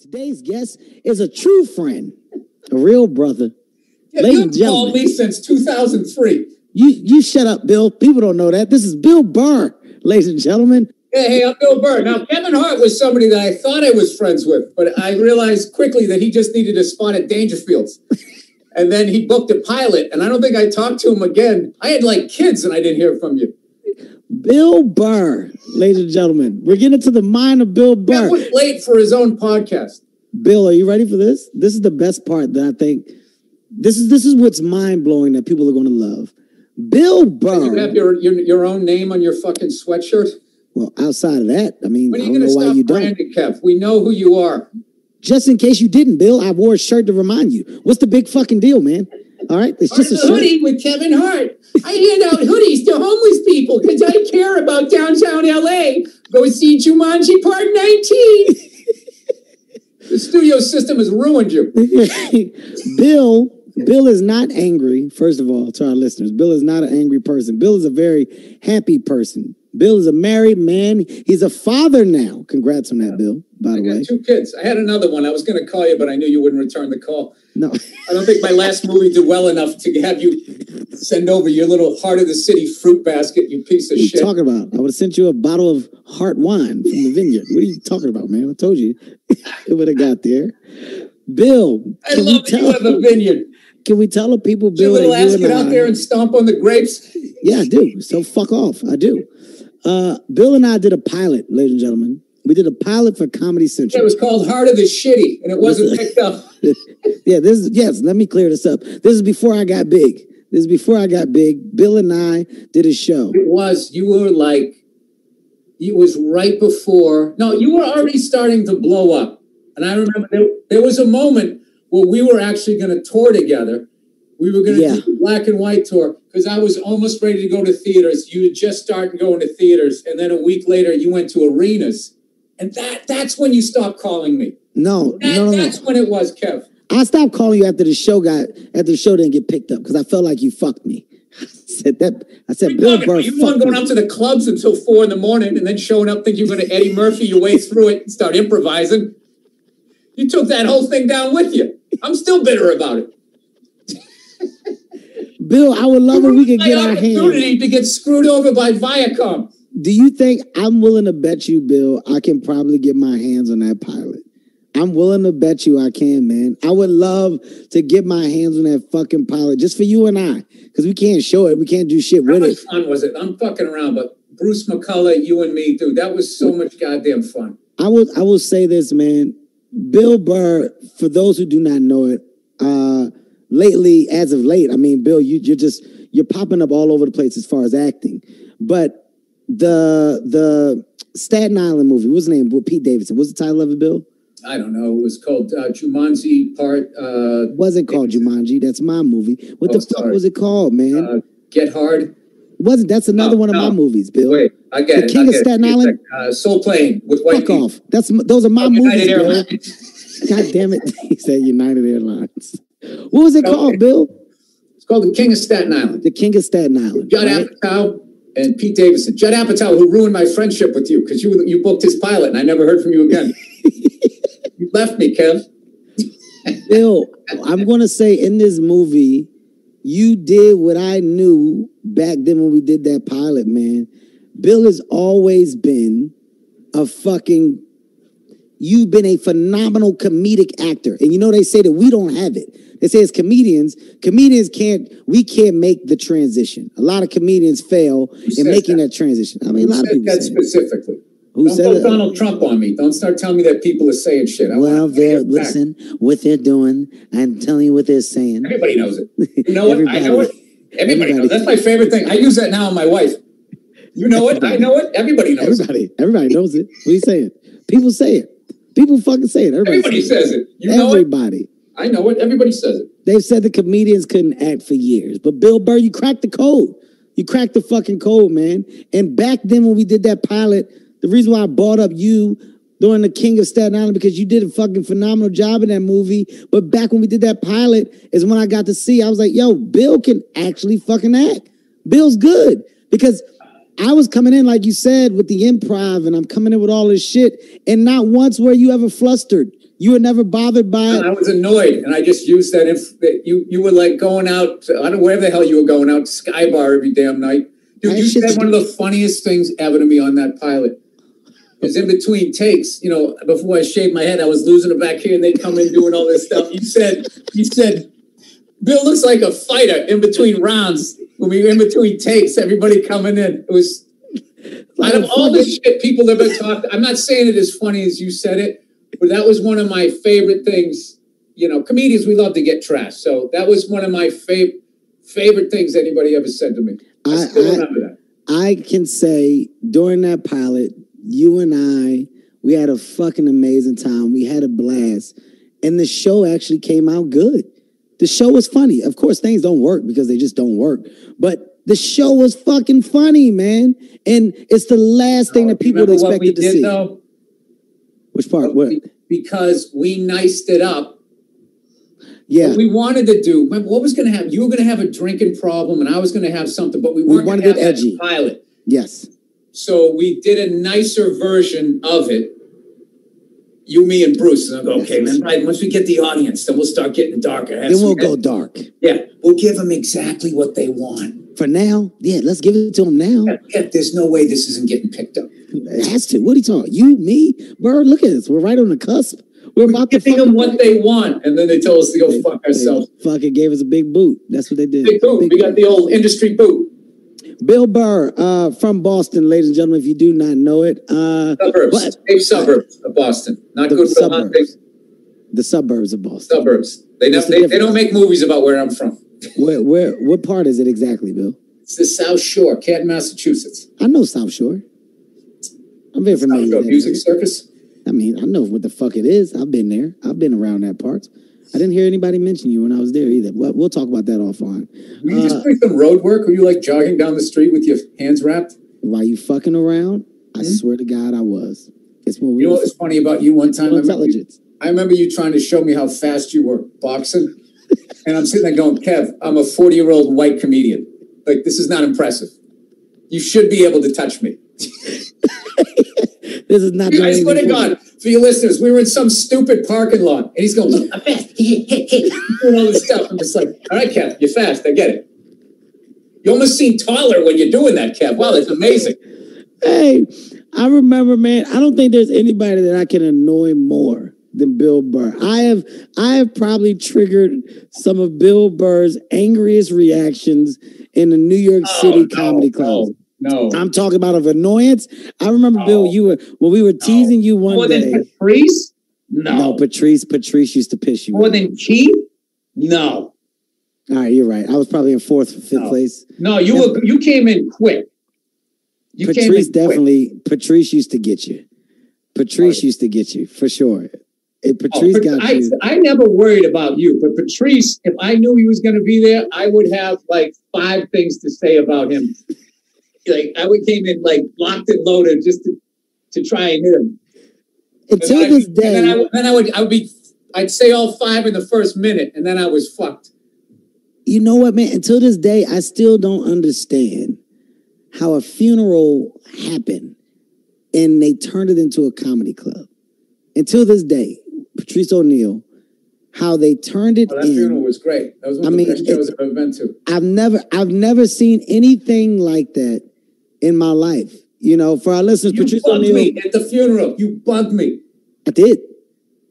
Today's guest is a true friend, a real brother. Yeah, Ladies you've and gentlemen. called me since 2003. You you shut up, Bill. People don't know that. This is Bill Burr, ladies and gentlemen. Hey, hey, I'm Bill Burr. Now, Kevin Hart was somebody that I thought I was friends with, but I realized quickly that he just needed a spot at Dangerfield's. And then he booked a pilot, and I don't think I talked to him again. I had like kids, and I didn't hear from you. Bill Burr, ladies and gentlemen. We're getting to the mind of Bill That Burr. was late for his own podcast. Bill, are you ready for this? This is the best part that I think. This is this is what's mind blowing that people are going to love. Bill Burr. You have your, your your own name on your fucking sweatshirt. Well, outside of that, I mean, When I don't know going to why stop you don't. Kev? We know who you are. Just in case you didn't, Bill, I wore a shirt to remind you. What's the big fucking deal, man? All right, it's just a hoodie with Kevin Hart. I hand out hoodies to homeless people because I care about downtown LA. Go see Jumanji Part 19. the studio system has ruined you. Bill, Bill is not angry. First of all, to our listeners, Bill is not an angry person. Bill is a very happy person. Bill is a married man. He's a father now. Congrats on that, Bill. By I the way, got two kids. I had another one. I was going to call you, but I knew you wouldn't return the call. no, I don't think my last movie did well enough to have you send over your little heart of the city fruit basket, you piece of shit. what are you shit. talking about? I would have sent you a bottle of heart wine from the vineyard. What are you talking about, man? I told you it would have got there. Bill, I love that you tell? have a vineyard. Can we tell the people, Did your Bill, little ass get out I- there and stomp on the grapes? Yeah, I do. So fuck off. I do. Uh, Bill and I did a pilot, ladies and gentlemen. We did a pilot for Comedy Central. It was called Heart of the Shitty, and it wasn't picked up. yeah, this is yes. Let me clear this up. This is before I got big. This is before I got big. Bill and I did a show. It was, you were like, it was right before, no, you were already starting to blow up. And I remember there, there was a moment where we were actually going to tour together. We were going to Yeah. do black and white tour because I was almost ready to go to theaters. You just started going to theaters. And then a week later, you went to arenas. And that that's when you stopped calling me. No, That, no, no, no. that's when it was, Kev. I stopped calling you after the show got after the show didn't get picked up because I felt like you fucked me. I said that. I said Bill you Burr? You weren't going me. up to the clubs until four in the morning and then showing up thinking you're going to Eddie Murphy your way through it and start improvising. You took that whole thing down with you. I'm still bitter about it. Bill, I would love if we could get our hands. opportunity to get screwed over by Viacom. Do you think I'm willing to bet you, Bill, I can probably get my hands on that pilot? I'm willing to bet you I can, man. I would love to get my hands on that fucking pilot just for you and I. Because we can't show it. We can't do shit How with much it. fun was it? I'm fucking around, but Bruce McCulloch, you and me, dude, that was so much goddamn fun. I will I will say this, man. Bill Burr, for those who do not know it, uh lately, as of late, I mean, Bill, you you're just you're popping up all over the place as far as acting. But the the Staten Island movie, what's the name? With Pete Davidson. What's the title of it, Bill? I don't know. It was called uh, Jumanji Part uh, wasn't called Jumanji. That's my movie. What Oh, the fuck sorry. was it called, man? uh, Get Hard. wasn't that's another no, one of no. my movies, Bill? Wait, I get The it. King I of get it. Staten It's Island? uh, Soul Plane with white Fuck people. off. That's those are my Oh, movies. United Bill. Airlines. God damn it. He said United Airlines. What was it Okay. called, Bill? It's called The King of Staten Island. The King of Staten Island. Judd right? Apatow and Pete Davidson. Judd Apatow, who ruined my friendship with you because you you booked his pilot and I never heard from you again. you left me, Kev. Bill, I'm gonna say in this movie, you did what I knew back then when we did that pilot, man. Bill has always been a fucking you've been a phenomenal comedic actor. And you know they say that we don't have it. They say as comedians, comedians can't we can't make the transition. A lot of comedians fail in making that? that? transition. I mean, Who a lot of people that specifically? Who Don't said it? Donald Trump on me. Don't start telling me that people are saying shit. I Well, they're back. listen what they're doing. I'm telling you what they're saying. Everybody knows it. You know it. I know it. Everybody. Everybody knows. That's my favorite thing. I use that now on my wife. You know it. I know it. Everybody knows. it. Everybody, everybody knows it. What are you saying? People say it. People fucking say it. Everybody, Everybody says says it. You know it. I know it. Everybody says it. They've said the comedians couldn't act for years, but Bill Burr, you cracked the code. You cracked the fucking code, man. And back then when we did that pilot, the reason why I brought up you during the King of Staten Island because you did a fucking phenomenal job in that movie. But back when we did that pilot is when I got to see. I was like, yo, Bill can actually fucking act. Bill's good because I was coming in like you said with the improv, and I'm coming in with all this shit, and not once were you ever flustered. You were never bothered by it. I was annoyed, and I just used that. If that you you were like going out, to, I don't know where the hell you were going out Sky Bar every damn night, dude. That You said one of the funniest things ever to me on that pilot. Is in between takes, you know, before I shaved my head, I was losing it back here, and they'd come in doing all this stuff. You said, you said, Bill looks like a fighter in between rounds. When we were in between takes, everybody coming in. It was out of all the shit people ever talked, I'm not saying it as funny as you said it, but that was one of my favorite things. You know, comedians, we love to get trashed. So that was one of my favorite favorite things anybody ever said to me. I, I- still I- remember that. I can say during that pilot, you and I, we had a fucking amazing time. We had a blast. And the show actually came out good. The show was funny. Of course, things don't work because they just don't work. But the show was fucking funny, man. And it's the last thing that people would Remember what expected to did, see. Though? Which part? What? Because we niced it up. Yeah. What we wanted to do, what was going to happen? You were going to have a drinking problem, and I was going to have something, but we We weren't wanted to it that edgy. pilot. Yes. So we did a nicer version of it. You, me, and Bruce. And I go, okay, man. Right, once we get the audience, then we'll start getting darker. Then we'll go dark. Yeah, we'll give them exactly what they want. For now, yeah, let's give it to them now. There's no way this isn't getting picked up. It has to. What are you talking? You, me, bro. Look at us. We're right on the cusp. We're about to Giving them what they want, and then they tell us to go fuck They ourselves. fucking gave us a big boot. That's what they did. Big boot. Big We got the old industry boot. Bill Burr uh, from Boston, ladies and gentlemen. If you do not know it, uh, Suburbs. What? Safe suburbs of Boston. Not The good for suburbs. the suburbs of Boston. Suburbs. They don't. The They, they don't make movies about where I'm from. Where, where, what part is it exactly, Bill? It's the South Shore, Canton, Massachusetts. I know South Shore. I'm very South familiar. Shore with Music. Circus. I mean, I know what the fuck it is. I've been there. I've been around that part. I didn't hear anybody mention you when I was there either. Well, we'll talk about that offline. Were you Uh, just doing some road work? Were you like jogging down the street with your hands wrapped? While you fucking around, I swear to God, I was. It's when we You know were what was funny about you one time? I remember, you, intelligence. I remember you trying to show me how fast you were boxing. And I'm sitting there going, Kev, I'm a 40 year old white comedian. Like, this is not impressive. You should be able to touch me. This is not. I swear to God, for your listeners, we were in some stupid parking lot, and he's going, "Look, I'm fast," doing all this stuff. I'm just like, "All right, Kev, you're fast. I get it." You almost seem taller when you're doing that, Kev. Wow, that's amazing. Hey, I remember, man. I don't think there's anybody that I can annoy more than Bill Burr. I have, I have probably triggered some of Bill Burr's angriest reactions in the New York oh, City Oh, no, comedy club. No, no. I'm talking about of annoyance. I remember, Bill, you were when we were teasing you one More day. than Patrice? No. no, Patrice, Patrice used to piss you. More than Keith? No. All right, you're right. I was probably in fourth, fifth No. place. No, you were you came in quick. You Patrice in quick. definitely. Patrice used to get you. Patrice used to get you for sure. If Oh, Patrice Pat- got I, you. I never worried about you, but Patrice, if I knew he was going to be there, I would have like five things to say about him. Like I would came in like locked and loaded just to to try and hit him. Until And then I- this and then I, day, then I would, I would be, I'd say all five in the first minute, and then I was fucked. you know what, man? Until this day, I still don't understand how a funeral happened and they turned it into a comedy club. Until this day, Patrice O'Neal, how they turned it Oh, that in. funeral was great. That was one I of the mean, best shows I've ever been to. I've never I've never seen anything like that in my life. You know, for our listeners, You Patrice bugged me at the funeral. You bugged me. I did.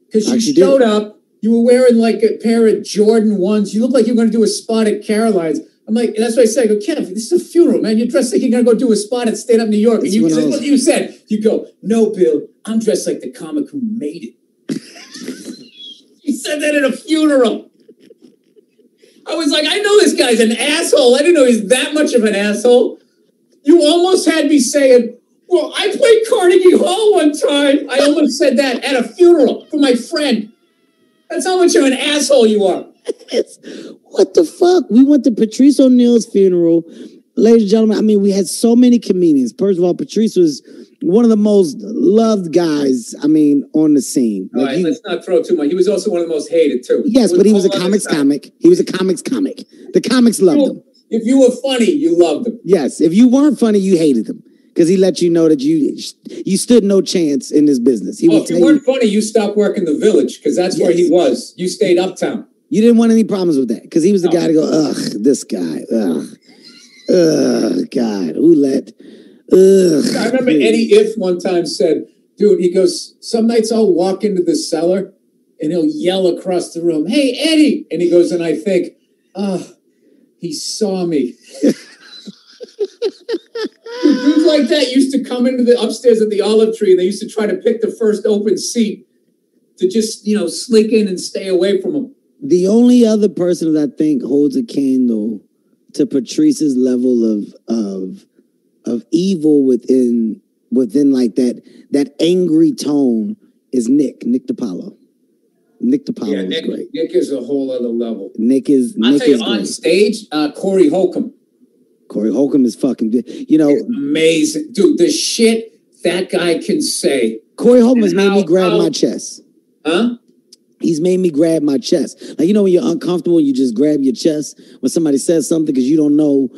Because you Actually did. showed up, you were wearing like a pair of Jordan ones. You looked like you were going to do a spot at Caroline's. I'm like, and that's what I said. I go, Kev, this is a funeral, man. You're dressed like you're going to go do a spot at Stand Up New York. And you, this is what you said. You go, no, Bill, I'm dressed like the comic who made it. Said that at a funeral. I was like, I know this guy's an asshole. I didn't know he's that much of an asshole. You almost had me saying, well, I played Carnegie Hall one time. I almost said that at a funeral for my friend. That's how much of an asshole you are. What the fuck? We went to Patrice O'Neal's funeral. Ladies and gentlemen, I mean, we had so many comedians. First of all, Patrice was one of the most loved guys, I mean, on the scene. All Like, right, he- let's not throw too much. He was also one of the most hated too. yes, but he was a comics comic. He was a comics comic. The comics loved him. If you were funny, you loved him. Yes, if you weren't funny, you hated him because he let you know that you you stood no chance in this business. He Oh, if you you, weren't funny, you stopped working the village because that's where he was. You stayed uptown. you didn't want any problems with that because he was the No. guy to go, ugh, this guy, ugh, ugh, God, who let, ugh. I remember Eddie If one time said, dude, he goes, some nights I'll walk into the cellar and he'll yell across the room, hey, Eddie. And he goes, and I think, oh, he saw me. Dude, Dudes like that used to come into the upstairs at the olive tree and they used to try to pick the first open seat to just, you know, slink in and stay away from him. The only other person that I think holds a candle to Patrice's level of of of evil within within like that that angry tone is Nick Nick DiPaolo. Nick DiPaolo Yeah, is great. Nick is a whole other level. Nick is I'll Nick tell you, is on great. stage, uh, Corey Holcomb. Corey Holcomb is fucking. You know, Amazing. Dude, the shit that guy can say. Corey Holcomb has made me grab how- my chest. Huh? He's made me grab my chest. Like you know when you're uncomfortable, you just grab your chest when somebody says something because you don't know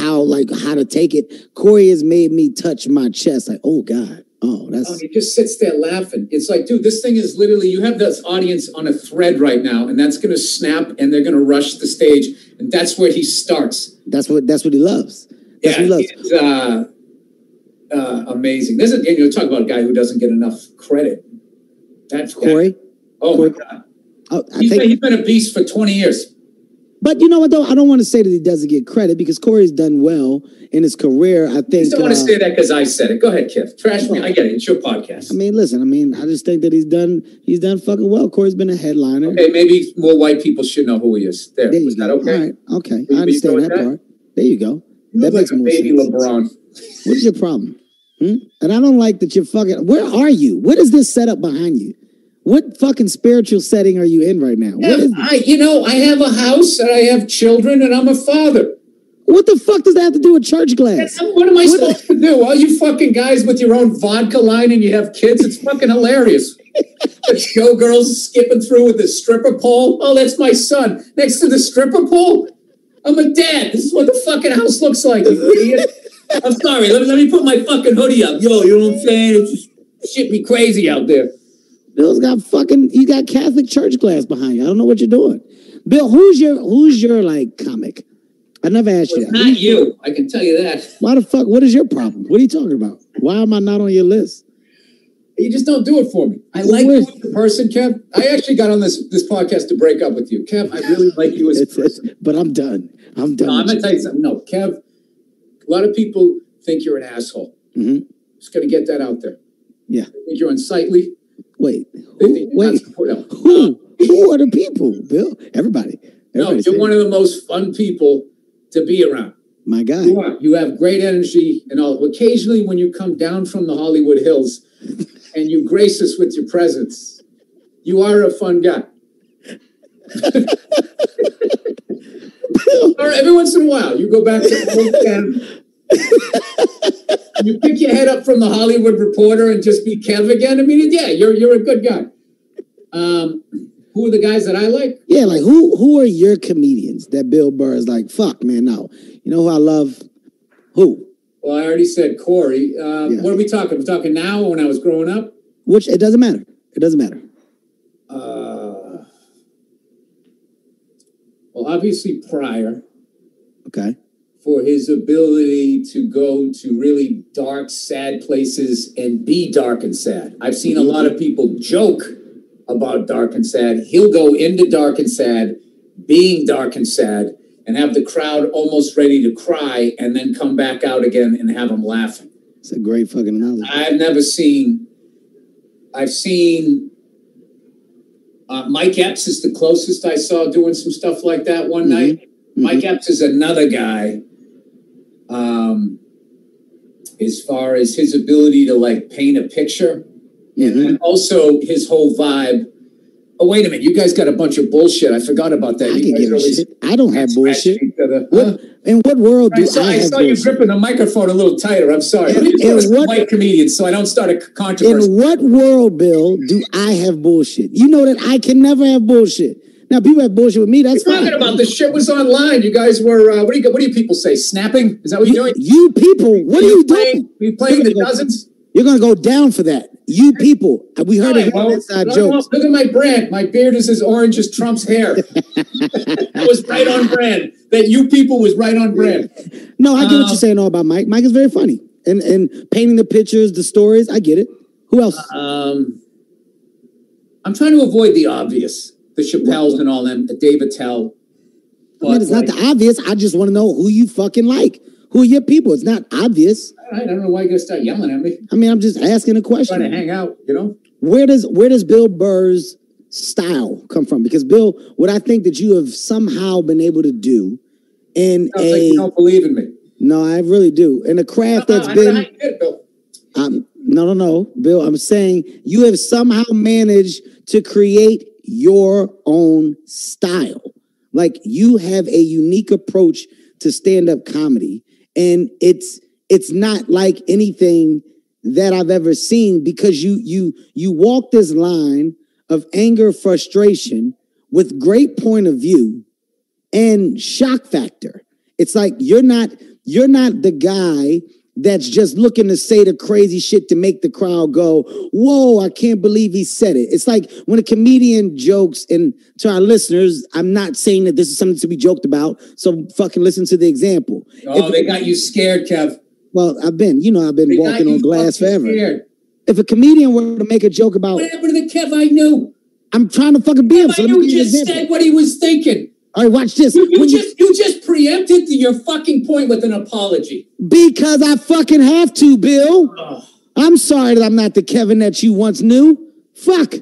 how like how to take it. Corey has made me touch my chest. Like oh god, oh Oh, that's he just sits there laughing. It's like, dude, this thing is literally, you have this audience on a thread right now, and that's going to snap and they're going to rush the stage. And that's where he starts. that's what that's what he loves. That's yeah, what he loves. he's uh, uh, amazing. There's a, and you talk about a guy who doesn't get enough credit. That's Corey. oh Corey- my God. Oh, I He's think, been, he's been a beast for 20 years. But you know what though? I don't want to say that he doesn't get credit because Corey's done well in his career. I You think. don't want to uh, say that because I said it. Go ahead, Kev. Trash me. I get it. It's your podcast. I mean, listen. I mean, I just think that he's done. He's done fucking well. Corey's been a headliner. Okay, maybe more white people should know who he is. There, There was that okay? All right. Okay. I understand that, that? part. There you go. You That makes like more baby sense. LeBron. What is your problem? Hmm? And I don't like that you're fucking. Where are you? What is this setup behind you? What fucking spiritual setting are you in right now? Yeah, is? I, you know, I have a house and I have children and I'm a father. What the fuck does that have to do with church glass? What am I What- supposed to do? All you fucking guys with your own vodka line and you have kids, it's fucking hilarious. the showgirls skipping through with the stripper pole. Oh, that's my son. Next to the stripper pole, I'm a dad. This is what the fucking house looks like, idiot. I'm sorry. Let me, let me put my fucking hoodie up. Yo, you know what I'm saying? It's just shit be crazy out there. Bill's got fucking. You got Catholic church glass behind you. I don't know what you're doing. Bill, who's your who's your like comic? I never asked you that. not you. I can tell you that. Why the fuck? What is your problem? What are you talking about? Why am I not on your list? You just don't do it for me. I like you as a person, Kev. I actually got on this this podcast to break up with you, Kev. I really like you as a person. but I'm done. I'm done. No, I'm gonna tell you something. No, Kev. A lot of people think you're an asshole. Mm-hmm. Just gonna get that out there. Yeah. They think you're unsightly. Wait, who, wait, who? Who are the people, Bill? Everybody. No, you're one of the most fun people to be around. my God. You are. You have great energy and all. Occasionally, when you come down from the Hollywood Hills and you grace us with your presence, you are a fun guy. All right, every once in a while, you go back to the. you pick your head up from the Hollywood Reporter and just be Kev again. I mean, yeah, you're you're a good guy. Um, who are the guys that I like? Yeah, like who who are your comedians that Bill Burr is like, fuck, man, no. You know who I love? Who? Well, I already said Corey. Um, Yeah. What are we talking? We're talking now when I was growing up? Which it doesn't matter. It doesn't matter. Uh, well, obviously Pryor Okay. For his ability to go to really dark, sad places and be dark and sad. I've seen a lot of people joke about dark and sad. He'll go into dark and sad, being dark and sad, and have the crowd almost ready to cry, and then come back out again and have them laughing. It's a great fucking analogy. I've never seen. I've seen. Uh, Mike Epps is the closest I saw doing some stuff like that one Mhm. night. Mhm. Mike Epps is another guy. Um, as far as his ability to like paint a picture, Mhm. and also his whole vibe. Oh wait a minute! You guys got a bunch of bullshit. I forgot about that. I You can guys give always shit. I don't have bullshit. scratching each. What, Huh? in what world do I saw, I I saw you bullshit? gripping the microphone a little tighter. I'm sorry. In- Let me in just what- white comedians so I don't start a controversy. In what world, Bill, do I have bullshit? You know that I can never have bullshit. Now people have bullshit with me. That's You're talking about the shit was online. You guys were uh, what do you what do you people say? Snapping? Is that what you're doing? you people, what are you playing, doing? you playing the dozens? You're gonna go down for that. You people, we heard Right, it well, inside look, jokes. look at my brand. My beard is as orange as Trump's hair. that was right on brand. That you people was right on brand. No, I get what Um, you're saying all about Mike. Mike is very funny. And and painting the pictures, the stories, I get it. Who else? Um, I'm trying to avoid the obvious, the Chappelles and all them, the Dave Attell. I mean, it's not the obvious. I just want to know who you fucking like. Who are your people? It's not obvious. I don't know why you gotta start yelling at me. I mean, I'm just asking a question. trying to hang out, you know. Where does where does Bill Burr's style come from? Because Bill, what I think that you have somehow been able to do in Sounds like a you don't believe in me. no, I really do. In a craft that's I don't been how you did. Um, no, no, no, Bill. I'm saying you have somehow managed to create your own style. Like you have a unique approach to stand-up comedy, and it's it's not like anything that I've ever seen because you you you walk this line of anger, frustration with great point of view and shock factor. It's like you're not you're not the guy that's just looking to say the crazy shit to make the crowd go, "Whoa, I can't believe he said it." It's like when a comedian jokes and to our listeners, I'm not saying that this is something to be joked about, so fucking listen to the example. Oh, If- they got you scared, Kev. Well, I've been, you know, I've been They walking on glass forever. scared. If a comedian were to make a joke about, What happened to the Kev I knew? I'm trying to fucking be him. So I knew you just said what he was thinking. All right, watch this. You, you When you- just you just preempted to your fucking point with an apology. because I fucking have to, Bill. I'm sorry that I'm not the Kevin that you once knew. Fuck.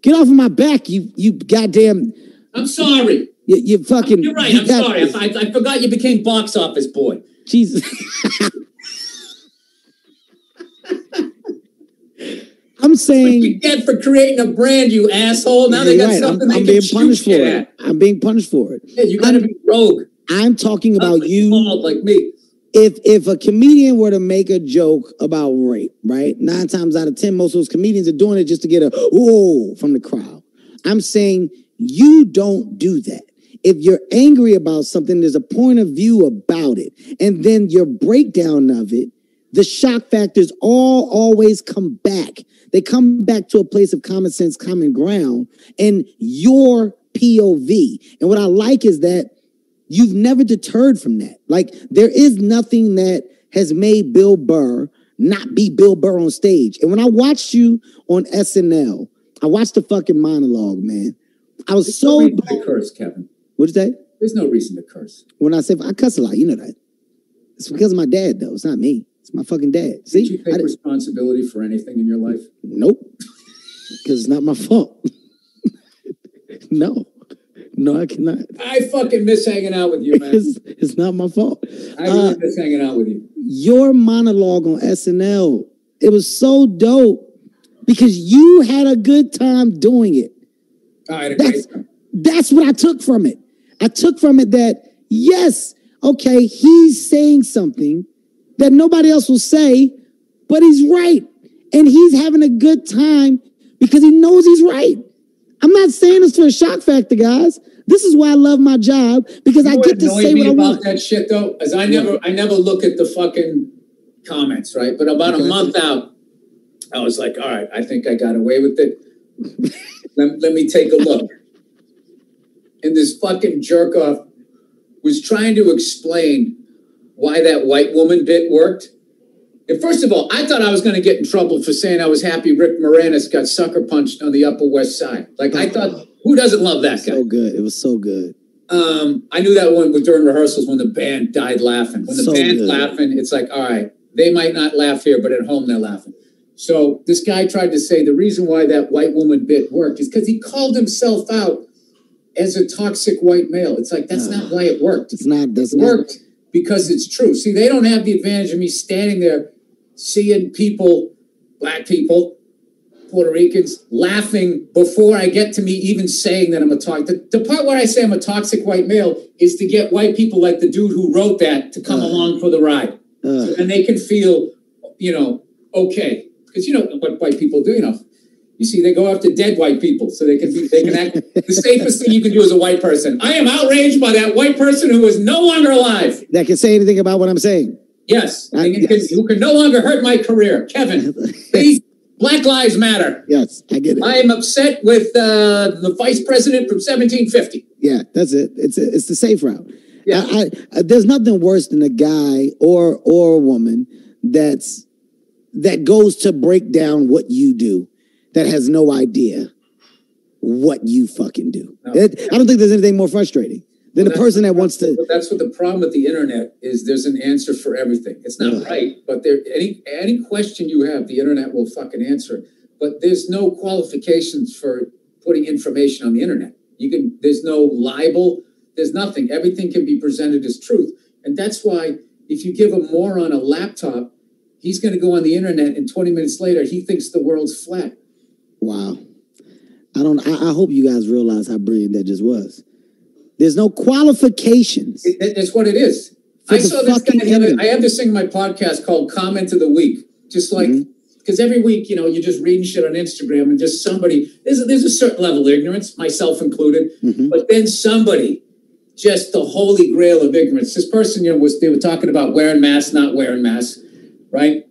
Get off of my back, you you goddamn I'm sorry. you, you fucking You're right. you I'm got- sorry. I, I, forgot you became box office boy. Jesus. I'm saying You get for creating a brand, you asshole. Now they got right. I'm, something I'm they being punished for it. at. I'm being punished for it. Yeah, you got to be rogue. I'm talking about you. like me. if if a comedian were to make a joke about rape, right? Nine times out of ten, most of those comedians are doing it just to get a whoa from the crowd. I'm saying you don't do that. If you're angry about something, there's a point of view about it, and then your breakdown of it, the shock factors all always come back. They come back to a place of common sense, common ground, and your POV. And what I like is that you've never deterred from that. Like there is nothing that has made Bill Burr not be Bill Burr on stage. And when I watched you on SNL, I watched the fucking monologue, man. I was There's so no to curse, Kevin. what'd you say? There's no reason to curse. When I say I cuss a lot, you know that. It's because of my dad, though. It's not me. It's my fucking dad. Did you take responsibility for anything in your life? nope. Because it's not my fault. no. No, I cannot. I fucking miss hanging out with you, man. It's, it's not my fault. I really Uh, miss hanging out with you. your monologue on SNL, it was so dope because you had a good time doing it. I had a That's great time. that's what I took from it. I took from it that yes, okay, he's saying something that nobody else will say, but he's right. And he's having a good time because he knows he's right. I'm not saying this for a shock factor, guys. This is why I love my job because You I get to say what I about want. that shit though, as I never, I never look at the fucking comments, right? But about Okay. a month out, I was like, all right, I think I got away with it. let, let me take a look. And this fucking jerk off was trying to explain why that white woman bit worked. First of all, I thought I was going to get in trouble for saying I was happy Rick Moranis got sucker punched on the Upper West Side. Like I thought, who doesn't love that guy? So good. It was so good. Um, I knew that one was during rehearsals when the band died laughing. When the So band's good. laughing, it's like, all right, they might not laugh here, but at home they're laughing. So this guy tried to say the reason why that white woman bit worked is because he called himself out as a toxic white male. It's like that's not why it worked. It's not that's It not worked because it's true. See, they don't have the advantage of me standing there seeing people, black people, Puerto Ricans, laughing before I get to me even saying that I'm a toxic. The, the part where I say I'm a toxic white male is to get white people like the dude who wrote that to come Uh. along for the ride. uh, And they can feel, you know, okay. Because you know what white people do, you know. You see, they go after dead white people so they can be, they can act. the safest thing you can do as a white person. I am outraged by that white person who is no longer alive. That can say anything about what I'm saying. Yes, Uh, you yes. Can, who can no longer hurt my career, Kevin. Please, Black Lives Matter. Yes, I get it. I am upset with uh, the vice president from 1750. Yeah, that's it. It's it's the safe route. Yeah. I, I, I- there's nothing worse than a guy or or a woman that's that goes to break down what you do that has no idea what you fucking do. No. It- I don't think there's anything more frustrating than Well, the person that wants to. That's what the problem with the internet is. There's an answer for everything. It's not Yeah. right, but there any any question you have, the internet will fucking answer. But there's no qualifications for putting information on the internet. You can. There's no libel. There's nothing. Everything can be presented as truth, and that's why if you give a moron a laptop, he's going to go on the internet, and 20 minutes later, he thinks the world's flat. Wow. I don't. I, I hope you guys realize how brilliant that just was. There's no qualifications. It, that's what it is. I saw this guy the other. I have this thing in my podcast called Comment of the Week. Just like because every week, you know, you're just reading shit on Instagram and just somebody there's a, there's a certain level of ignorance, myself included, Mhm. but then somebody just the holy grail of ignorance. This person, you know, was they were talking about wearing masks, not wearing masks, right?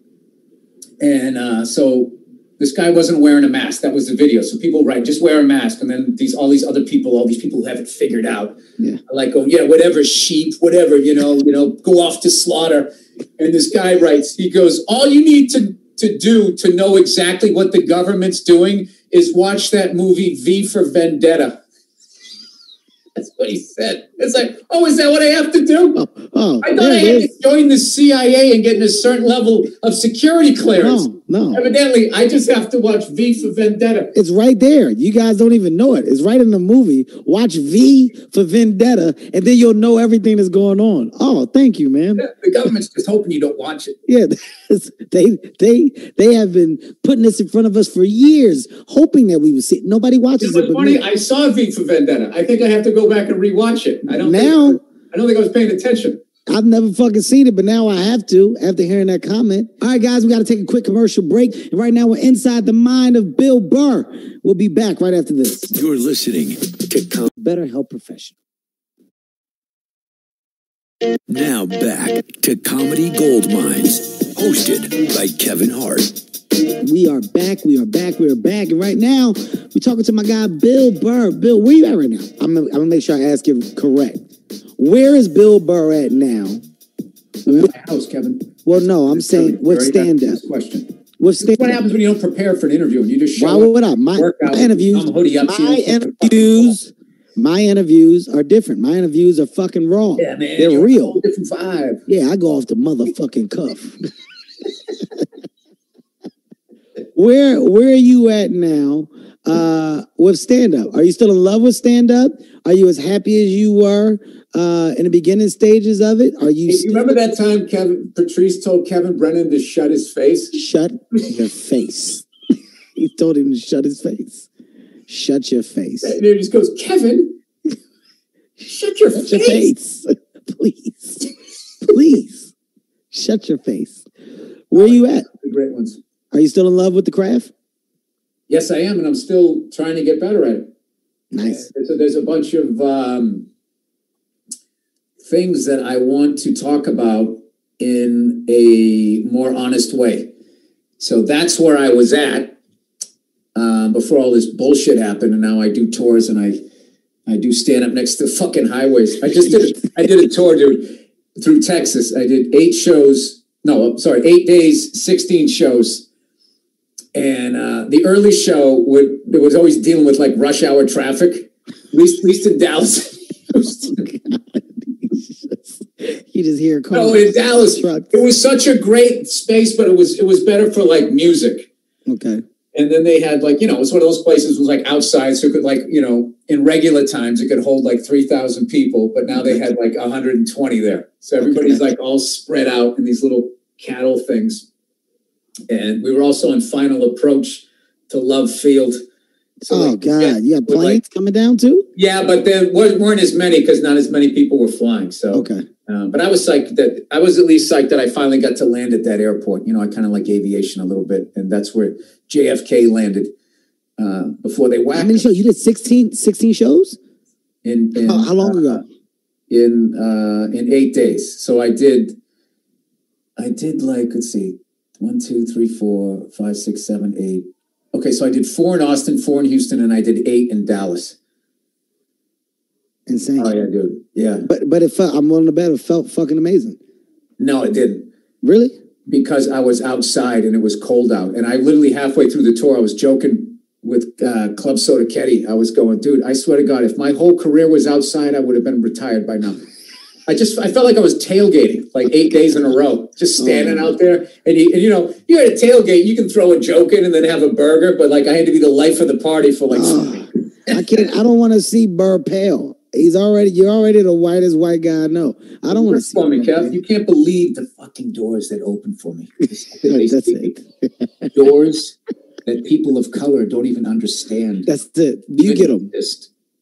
And uh, so this guy wasn't wearing a mask. That was the video. So people write, just wear a mask, and then these all these other people, all these people who have it figured out, Yeah. like going, yeah, whatever, sheep, whatever, you know, you know, go off to slaughter. And this guy writes, he goes, all you need to to do to know exactly what the government's doing is watch that movie V for Vendetta. That's what he said. It's like, oh, is that what I have to do? Oh, oh I thought I had is. to join the CIA and get a certain level of security clearance. No, no. Evidently, I just have to watch V for Vendetta. It's right there. You guys don't even know it. It's right in the movie. Watch V for Vendetta, and then you'll know everything that's going on. Oh, thank you, man. The government's just hoping you don't watch it. Yeah, they they they have been putting this in front of us for years, hoping that we would see. it. Nobody You watches know it funny? me. I saw V for Vendetta. I think I have to go back and rewatch it. I don't Now- think, I don't think I was paying attention. I've never fucking seen it, but now I have to after hearing that comment. All right, guys, we got to take a quick commercial break, and right now we're inside the mind of Bill Burr. We'll be back right after this. You're listening to Com- Better Help Professional. now back to Comedy Gold Minds, hosted by Kevin Hart. We are back. We are back. We are back. And right now, we're talking to my guy, Bill Burr. Bill, where you at right now? I'm gonna, I'm gonna make sure I ask you correct. Where is Bill Burr at now? I'm at my house, Kevin. Well, no, I'm saying with Very stand up. question. Is stand what happens when you don't prepare for an interview and you just show Why up. would I? My, my interviews, hoodie up, my interviews, my interviews are different. My interviews are fucking raw. Yeah, man. They're real. different vibe. Yeah, I go off the motherfucking cuff. where where are you at now uh with stand up? Are you still in love with stand up? Are you as happy as you were uh in the beginning stages of it? Are you Hey, you remember that time Kevin Patrice told Kevin Brennan to shut his face? shut your face? he told him to shut his face. Shut your face. And he just goes, Kevin, shut your Shut your face. face. Please. Please. Shut your face. Where are you at? The great ones. Are you still in love with the craft? Yes, I am, and I'm still trying to get better at it. Nice. So there's a bunch of um, things that I want to talk about in a more honest way. So that's where I was at uh, before all this bullshit happened, and now I do tours and I I do stand up next to fucking highways. I just did I did a tour dude, through Texas. I did eight shows. No, sorry, eight days, sixteen shows. And uh, the early show would it was always dealing with like rush hour traffic. At least, at least in Dallas. you just hear cars. no, in Dallas, it was such a great space, but it was it was better for like music. Okay. And then they had like you know it was one of those places was like outside, so it could like you know in regular times it could hold like three thousand people, but now they had like hundred and twenty there. So everybody's like all spread out in these little cattle things. And we were also on final approach to Love Field. So, oh like, God, yeah, you got with, like, planes coming down too? Yeah, but there weren't as many because not as many people were flying. So, Okay. Um, but I was psyched that I was at least psyched that I finally got to land at that airport. You know, I kind of like aviation a little bit, and that's where JFK landed. uh, before they whacked. How many shows? You did 16, 16 shows? in, in How, how long uh, ago? in uh in eight days. So I did I did like let's see, one, two, three, four, five, six, seven, eight. Okay, so I did four in Austin, four in Houston, and I did eight in Dallas. Insane. Oh yeah, dude. Yeah. But but it felt. I'm willing to bet it felt fucking amazing. No, it didn't. Really? Because I was outside and it was cold out. And I literally halfway through the tour, I was joking with uh, Club Soda Kenny. I was going, dude, I swear to God, if my whole career was outside, I would have been retired by now. I just I felt like I was tailgating like eight days in a row, just standing out there. And you, and you know, you're at a tailgate, you can throw a joke in and then have a burger, but like I had to be the life of the party for like Oh, I can't. I don't want to see Burr pale. He's already. You're already the whitest white guy I know. I don't want to see. for me, Kev. You can't believe the fucking doors that open for me. That's it. doors that people of color don't even understand. That's it. You get them.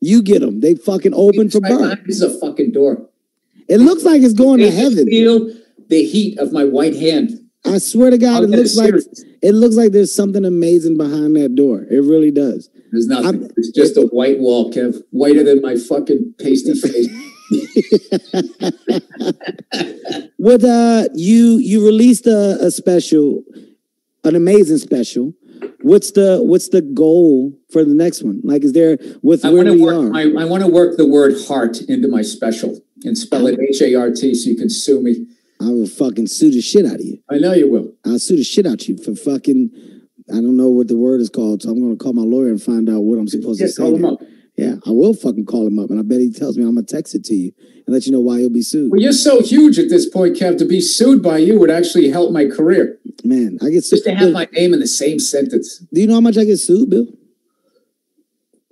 You get them. They fucking open for Burr. This is a fucking door. It looks like it's going to They heaven. Feel the heat of my white hand. I swear to God, it looks like it looks like there's something amazing behind that door. It really does. There's nothing. I'm- it's just a white wall, Kev. Whiter than my fucking pasty face. With uh, you you released a, a special, an amazing special. What's the what's the goal for the next one? Like, is there with I where we work. are? My, I want to work the word heart into my special and spell it H A R T so you can sue me. I will fucking sue the shit out of you. I know you will. I'll sue the shit out of you for fucking. I don't know what the word is called, so I'm gonna call my lawyer and find out what I'm supposed to say. call him up. Yeah, I will fucking call him up, and I bet he tells me I'm gonna text it to you and let you know why he'll be sued. Well, you're so huge at this point, Kev. To be sued by you would actually help my career. Man, I get sued. Just to have my name in the same sentence. Do you know how much I get sued, Bill?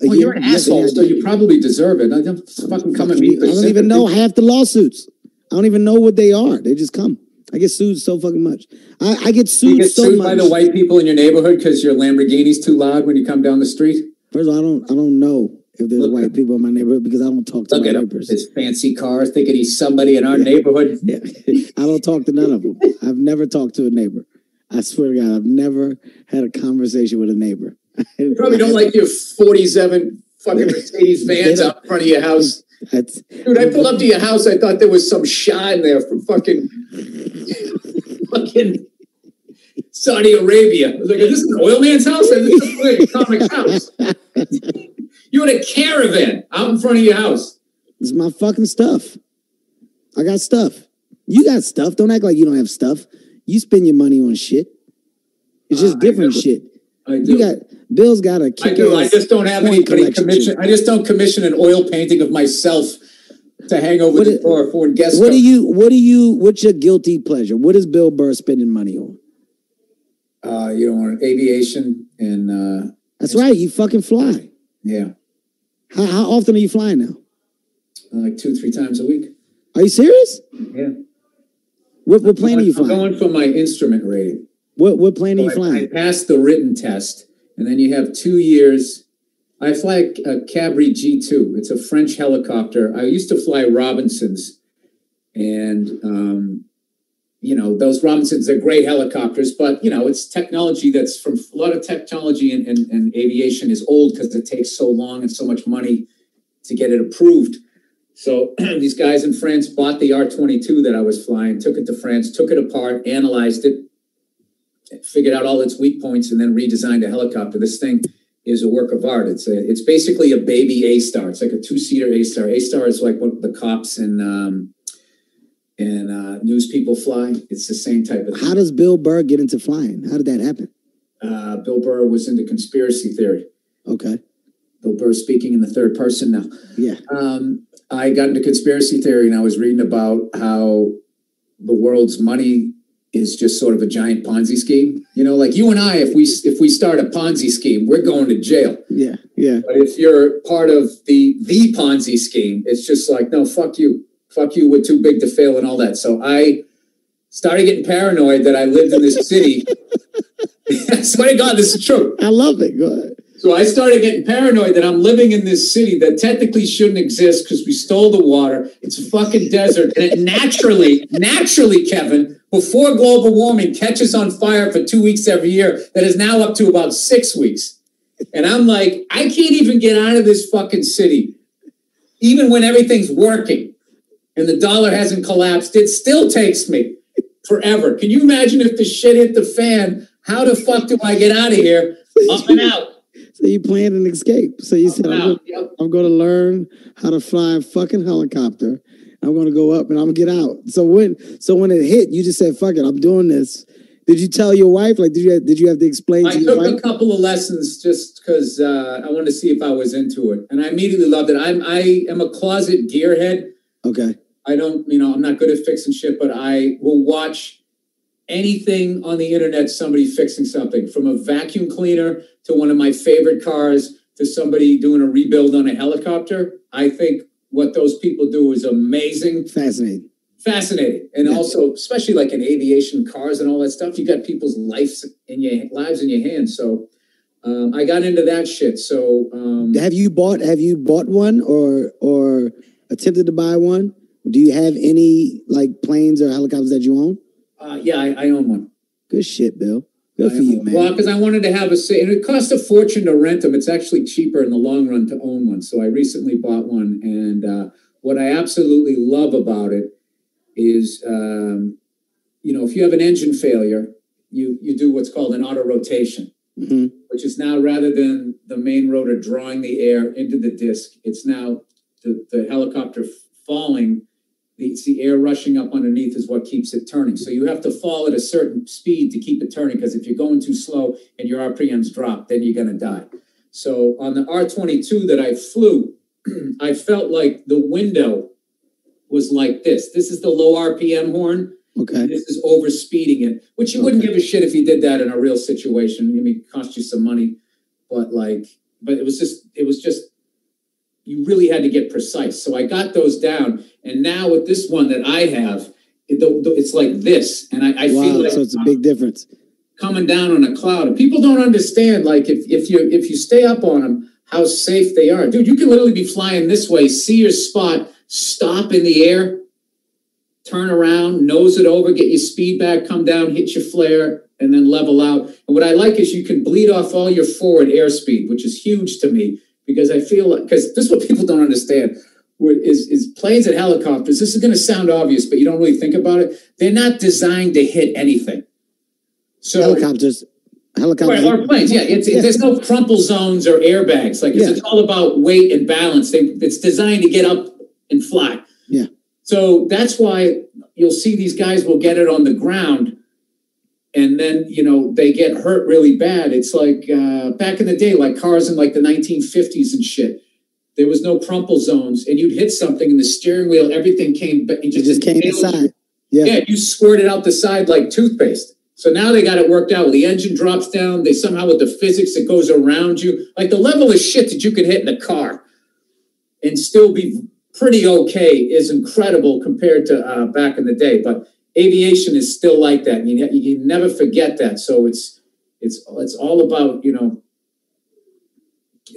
Well, you're an You asshole, so you probably deserve it. I don't fucking come at me. I don't even know half the lawsuits. I don't even know what they are. They just come. I get sued so fucking much. I, I get sued You get so sued much. by the white people in your neighborhood because your Lamborghini's too loud when you come down the street. First of all, I don't I don't know if there's Look white people in my neighborhood because I don't talk to Look my neighbors. his fancy cars, thinking he's somebody in our neighborhood. Yeah. I don't talk to none of them. I've never talked to a neighbor. I swear to God, I've never had a conversation with a neighbor. You probably don't like your 47 fucking Mercedes vans out in front of your house. That's, Dude, I pulled up to your house. I thought there was some shine there from fucking, fucking Saudi Arabia. I was like, is this an oil man's house? Or is this a comic house? You had a caravan out in front of your house. it's my fucking stuff. I got stuff. You got stuff. Don't act like you don't have stuff. You spend your money on shit. It's just Uh, different shit. I do. You got Bill's got a I kick do. I just don't have anybody commission. I just don't commission an oil painting of myself to hang over What the door for when guests What do you? What do you? What's your guilty pleasure? What is Bill Burr spending money on? Uh, you don't want aviation and uh, That's right. You fucking fly. yeah, How, how often are you flying now? like two, three times a week. Are you serious? Yeah. What, what plane are you flying? I'm going for my instrument rating. What what plane are you So I, I flying? passed the written test, and then you have two years. I fly a, Cabri G2. It's a French helicopter. I used to fly Robinsons, and um, you know those Robinsons are great helicopters, but you know it's technology that's from a lot of technology and, and, and aviation is old because it takes so long and so much money to get it approved. So these guys in France bought the R22 that I was flying, took it to France, took it apart, analyzed it, figured out all its weak points, and then redesigned a helicopter. This thing is a work of art. It's a, it's basically a baby AStar. It's like a two seater AStar. A star is like what the cops and um, and uh, news people fly. It's the same type of. How does Bill Burr get into flying? How did that happen? uh, Bill Burr was into conspiracy theory. Okay. Bill Burr speaking in the third person now. Yeah. Um, I got into conspiracy theory and I was reading about how the world's money is just sort of a giant Ponzi scheme. You know, like you and I, if we if we start a Ponzi scheme, we're going to jail. Yeah. Yeah. But if you're part of the the Ponzi scheme, it's just like no, fuck you, fuck you. We're too big to fail and all that. So I started getting paranoid that I lived in this city. I swear to God, this is true. I love it. Go ahead. So I started getting paranoid that I'm living in this city that technically shouldn't exist because we stole the water. It's a fucking desert. And it naturally, naturally, Kevin, before global warming catches on fire for two weeks every year, that is now up to about six weeks. And I'm like, I can't even get out of this fucking city, even when everything's working and the dollar hasn't collapsed. It still takes me forever. Can you imagine if the shit hit the fan? How the fuck do I get out of here? Up and out. So you planned an escape. So you said, Up and I'm, out. gonna, Yep. I'm going to learn how to fly a fucking helicopter. I'm going to go up and I'm going to get out. So when so when it hit, you just said, "Fuck it, I'm doing this." Did you tell your wife? Like, did you did you have to explain I to your took a couple of lessons just because uh, I wanted to see if I was into it, and I immediately loved it. I'm I am a closet gearhead. Okay. I don't, you know, I'm not good at fixing shit, but I will watch anything on the internet, somebody fixing something from a vacuum cleaner to one of my favorite cars to somebody doing a rebuild on a helicopter. I think what those people do is amazing, Fascinating. fascinating. And Yeah. also, especially like in aviation cars and all that stuff, you got people's lives in your lives in your hands. So um, I got into that shit. So um, Have you bought have you bought one or or attempted to buy one? Do you have any like planes or helicopters that you own? uh, yeah, I, I own one. Good shit, Bill. Good for you, man. Well, because I wanted to have a say, and it cost a fortune to rent them. It's actually cheaper in the long run to own one. So I recently bought one, and uh, what I absolutely love about it is, um, you know, if you have an engine failure, you you do what's called an auto rotation, Mhm. which is now rather than the main rotor drawing the air into the disc, it's now the, the helicopter falling it's the air rushing up underneath is what keeps it turning. So you have to fall at a certain speed to keep it turning because if you're going too slow and your RPMs drop, then you're going to die. So on the R22 that I flew, I felt like the window was like this. This is the low RPM horn. Okay. This is over speeding it, which you wouldn't give a shit if you did that in a real situation. I mean, it cost you some money, but like, but it was just, it was just, you really had to get precise. So I got those down, and now with this one that I have, it, the, the- it's like this, and I, I Wow. feel like So it's a big difference. coming down on a cloud. And people don't understand, like if if you if you stay up on them, how safe they are, dude. You can literally be flying this way, see your spot, stop in the air, turn around, nose it over, get your speed back, come down, hit your flare, and then level out. And what I like is you can bleed off all your forward airspeed, which is huge to me because I feel like because this is what people don't understand. Is, is planes and helicopters, this is going to sound obvious, but you don't really think about it. They're not designed to hit anything. So Helicopters. Helicopters. Right, or planes, yeah. It's, Yeah. There's no crumple zones or airbags. Like it's, Yeah. it's all about weight and balance. They, it's designed to get up and fly. Yeah. So that's why you'll see these guys will get it on the ground, and then you know they get hurt really bad. It's like uh, back in the day, like cars in like the 1950s and shit. There was no crumple zones, and you'd hit something, and the steering wheel, everything came. It It just came inside. Yeah. Yeah, you squirted it out the side like toothpaste. So now they got it worked out. The engine drops down. They somehow with the physics it goes around you. Like the level of shit that you can hit in a car and still be pretty okay is incredible compared to uh, back in the day. But aviation is still like that. You, you never forget that. So it's it's it's all about you know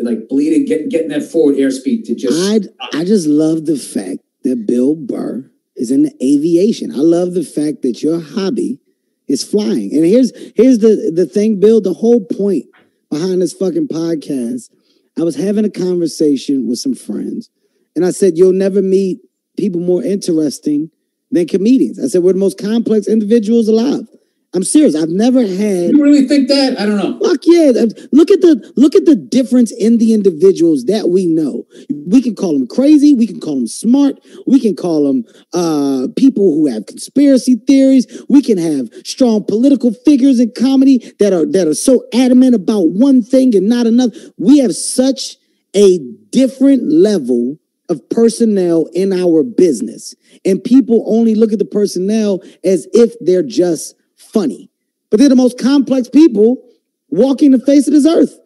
like bleeding, getting getting that forward airspeed to just. I I just love the fact that Bill Burr is in aviation. I love the fact that your hobby is flying. And here's here's the the thing, Bill. The whole point behind this fucking podcast. I was having a conversation with some friends, and I said, "You'll never meet people more interesting than comedians." I said, "We're the most complex individuals alive." I'm serious. I've never had you really think that? I don't know. Fuck yeah! Look at the look at the difference in the individuals that we know. We can call them crazy. We can call them smart. We can call them uh, people who have conspiracy theories. We can have strong political figures in comedy that are that are so adamant about one thing and not another. We have such a different level of personnel in our business, and people only look at the personnel as if they're just funny but they're the most complex people walking the face of this earth.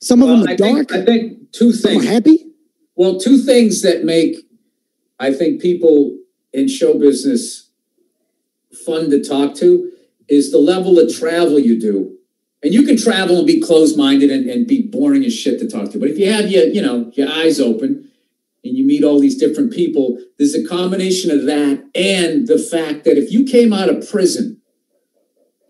Some of Well, them are I dark, think, I think two things. happy. Well, two things that make, I think, people in show business fun to talk to is the level of travel you do. And you can travel and be closed-minded and, and be boring as shit to talk to. But if you have your, you know, your eyes open and you meet all these different people, there's a combination of that and the fact that if you came out of prison,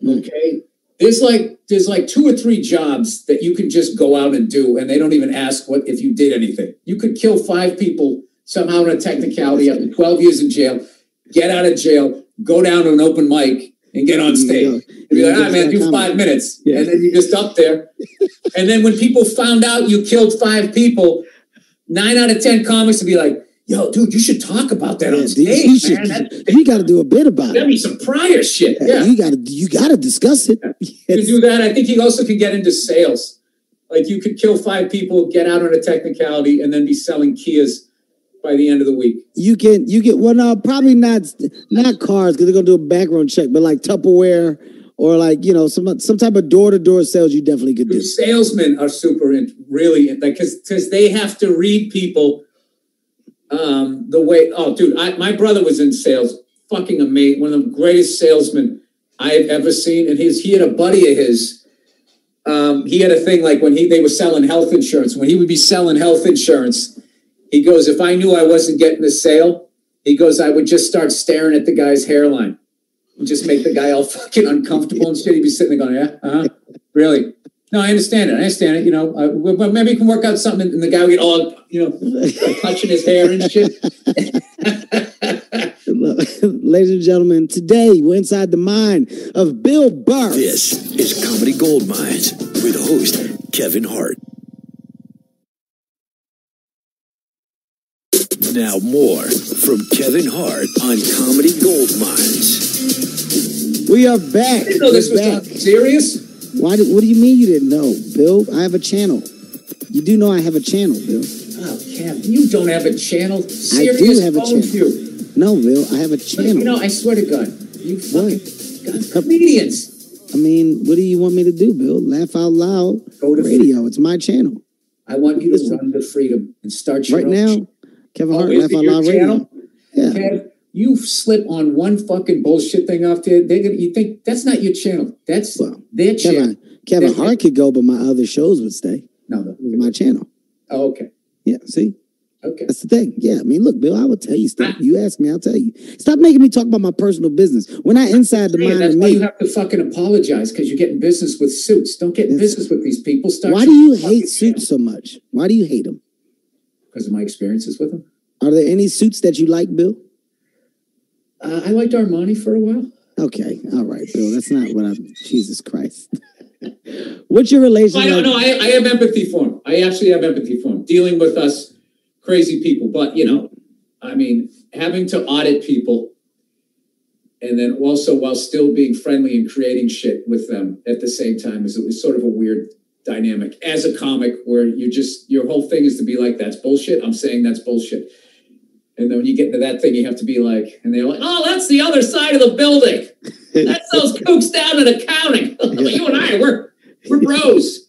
okay, There's like there's like two or three jobs that you can just go out and do, and they don't even ask what if you did anything. You could kill five people somehow in a technicality after 12 years in jail, get out of jail, go down to an open mic, and get on stage. And be like, ah, man, do five minutes. Yeah. And then you just up there. and then when people found out you killed five people, nine out of 10 comics would be like, yo, dude, you should talk about that Yeah, on stage, you, should- man. That, you got to do a bit about it. that'd be some Pryor shit. Yeah. You got to you got to discuss it. You can do that. I think you also could get into sales. Like you could kill five people, get out on a technicality, and then be selling Kias by the end of the week. You can you get well no probably not not cars because they're gonna do a background check, but like Tupperware or like you know some some type of door to door sales you definitely could do. Salesmen are super in, really like because because they have to read people um the way oh dude I, my brother was in sales fucking amazing one of the greatest salesmen i have ever seen and his he had a buddy of his. Um he had a thing like when he they were selling health insurance. When he would be selling health insurance he goes if i knew i wasn't getting the sale he goes i would just start staring at the guy's hairline. And just make the guy all fucking uncomfortable and shit. He'd be sitting there going yeah uh-huh really no, I understand it. I understand it. You know, uh, well, well, maybe we can work out something, and the guy would get all, you know, touching his hair and shit. Ladies and gentlemen, today we're inside the mind of Bill Burr. This is Comedy Gold Minds with host Kevin Hart. Now more from Kevin Hart on Comedy Gold Minds. We are back. I didn't know this was We're not back. serious. Why? Did, what do you mean you didn't know, Bill? I have a channel. You do know I have a channel, Bill. Oh, Kev, you don't have a channel. Sirius do have a channel. You. No, Bill, I have a But, channel. you know, I swear to God, you fucking What? God, uh, comedians. I mean, what do you want me to do, Bill? Laugh out loud. Go to Radio. It's my channel. I want you to run to freedom and start your Right now, shit. Kevin Oh, Hart, is Laugh Out Loud Radio. Yeah. Kev, you slip on one fucking bullshit thing off there. They're gonna. You think that's not your channel? That's Well, their channel. Kevin, Kevin. Hart could go, but my other shows would stay. No, no. My channel. Oh, okay. Yeah, see? Okay. That's the thing. Yeah, I mean, look, Bill, I will tell you stuff. Ah. You ask me, I'll tell you. Stop making me talk about my personal business. We're not inside the mind that's of why you have to fucking apologize because you're getting business with suits. Don't get in business with these people. Start Why do you hate suits so much? Why do you hate them? Because of my experiences with them. Are there any suits that you like, Bill? Uh, I liked Armani for a while. Okay, all right, Bill. That's not what I'm. Jesus Christ. What's your relation? I don't know. I, I have empathy for him. I actually have empathy for him dealing with us crazy people. But you know, I mean, having to audit people, and then also while still being friendly and creating shit with them at the same time is, is sort of a weird dynamic. As a comic, where you just your whole thing is to be like, "That's bullshit." I'm saying that's bullshit. And then when you get into that thing, you have to be like, and they're like, "Oh, that's the other side of the building. That's those kooks down in accounting. you and I, we're we're bros."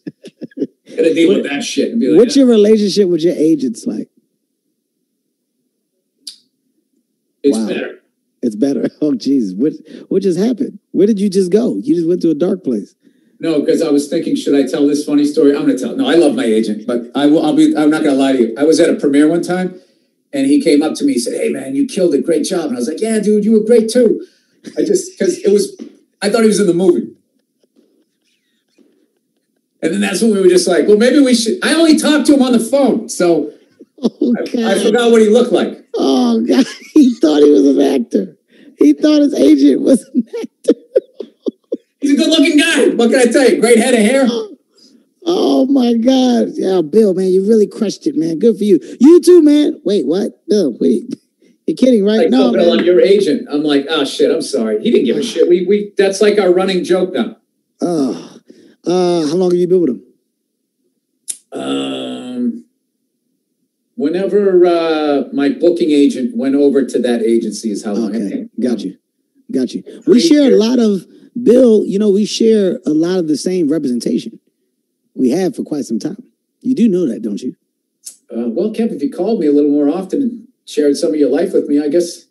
Gotta deal with that shit and be like, What's your relationship with your agents like? "It's wow. better." It's better. Oh Jesus, what what just happened? Where did you just go? You just went to a dark place. No, because I was thinking, should I tell this funny story? I'm gonna tell. No, I love my agent, but I will. I'll be. I'm not gonna lie to you. I was at a premiere one time, and he came up to me. He said, "Hey, man, you killed it. Great job." And I was like, "Yeah, dude, you were great too." I just because it was. I thought he was in the movie. And then that's when we were just like, well, maybe we should. I only talked to him on the phone, so Oh I, I forgot what he looked like. Oh God, he thought he was an actor. He thought his agent was an actor. He's a good-looking guy. What can I tell you? Great head of hair. Oh my God. Yeah, Bill, man, you really crushed it, man. Good for you. You too, man. Wait, what? Bill, wait. You're kidding, right? Like, no, Bill, I'm your agent. I'm like, oh shit, I'm sorry. He didn't give a shit. We we that's like our running joke now. Oh. Uh, how long have you been with him? Um, whenever uh, my booking agent went over to that agency is how long. I Okay, got you. Got you. We share a lot of Bill, you know, we share a lot of the same representation. We have for quite some time. You do know that, don't you? Uh, well, Kemp, if you called me a little more often and shared some of your life with me, I guess.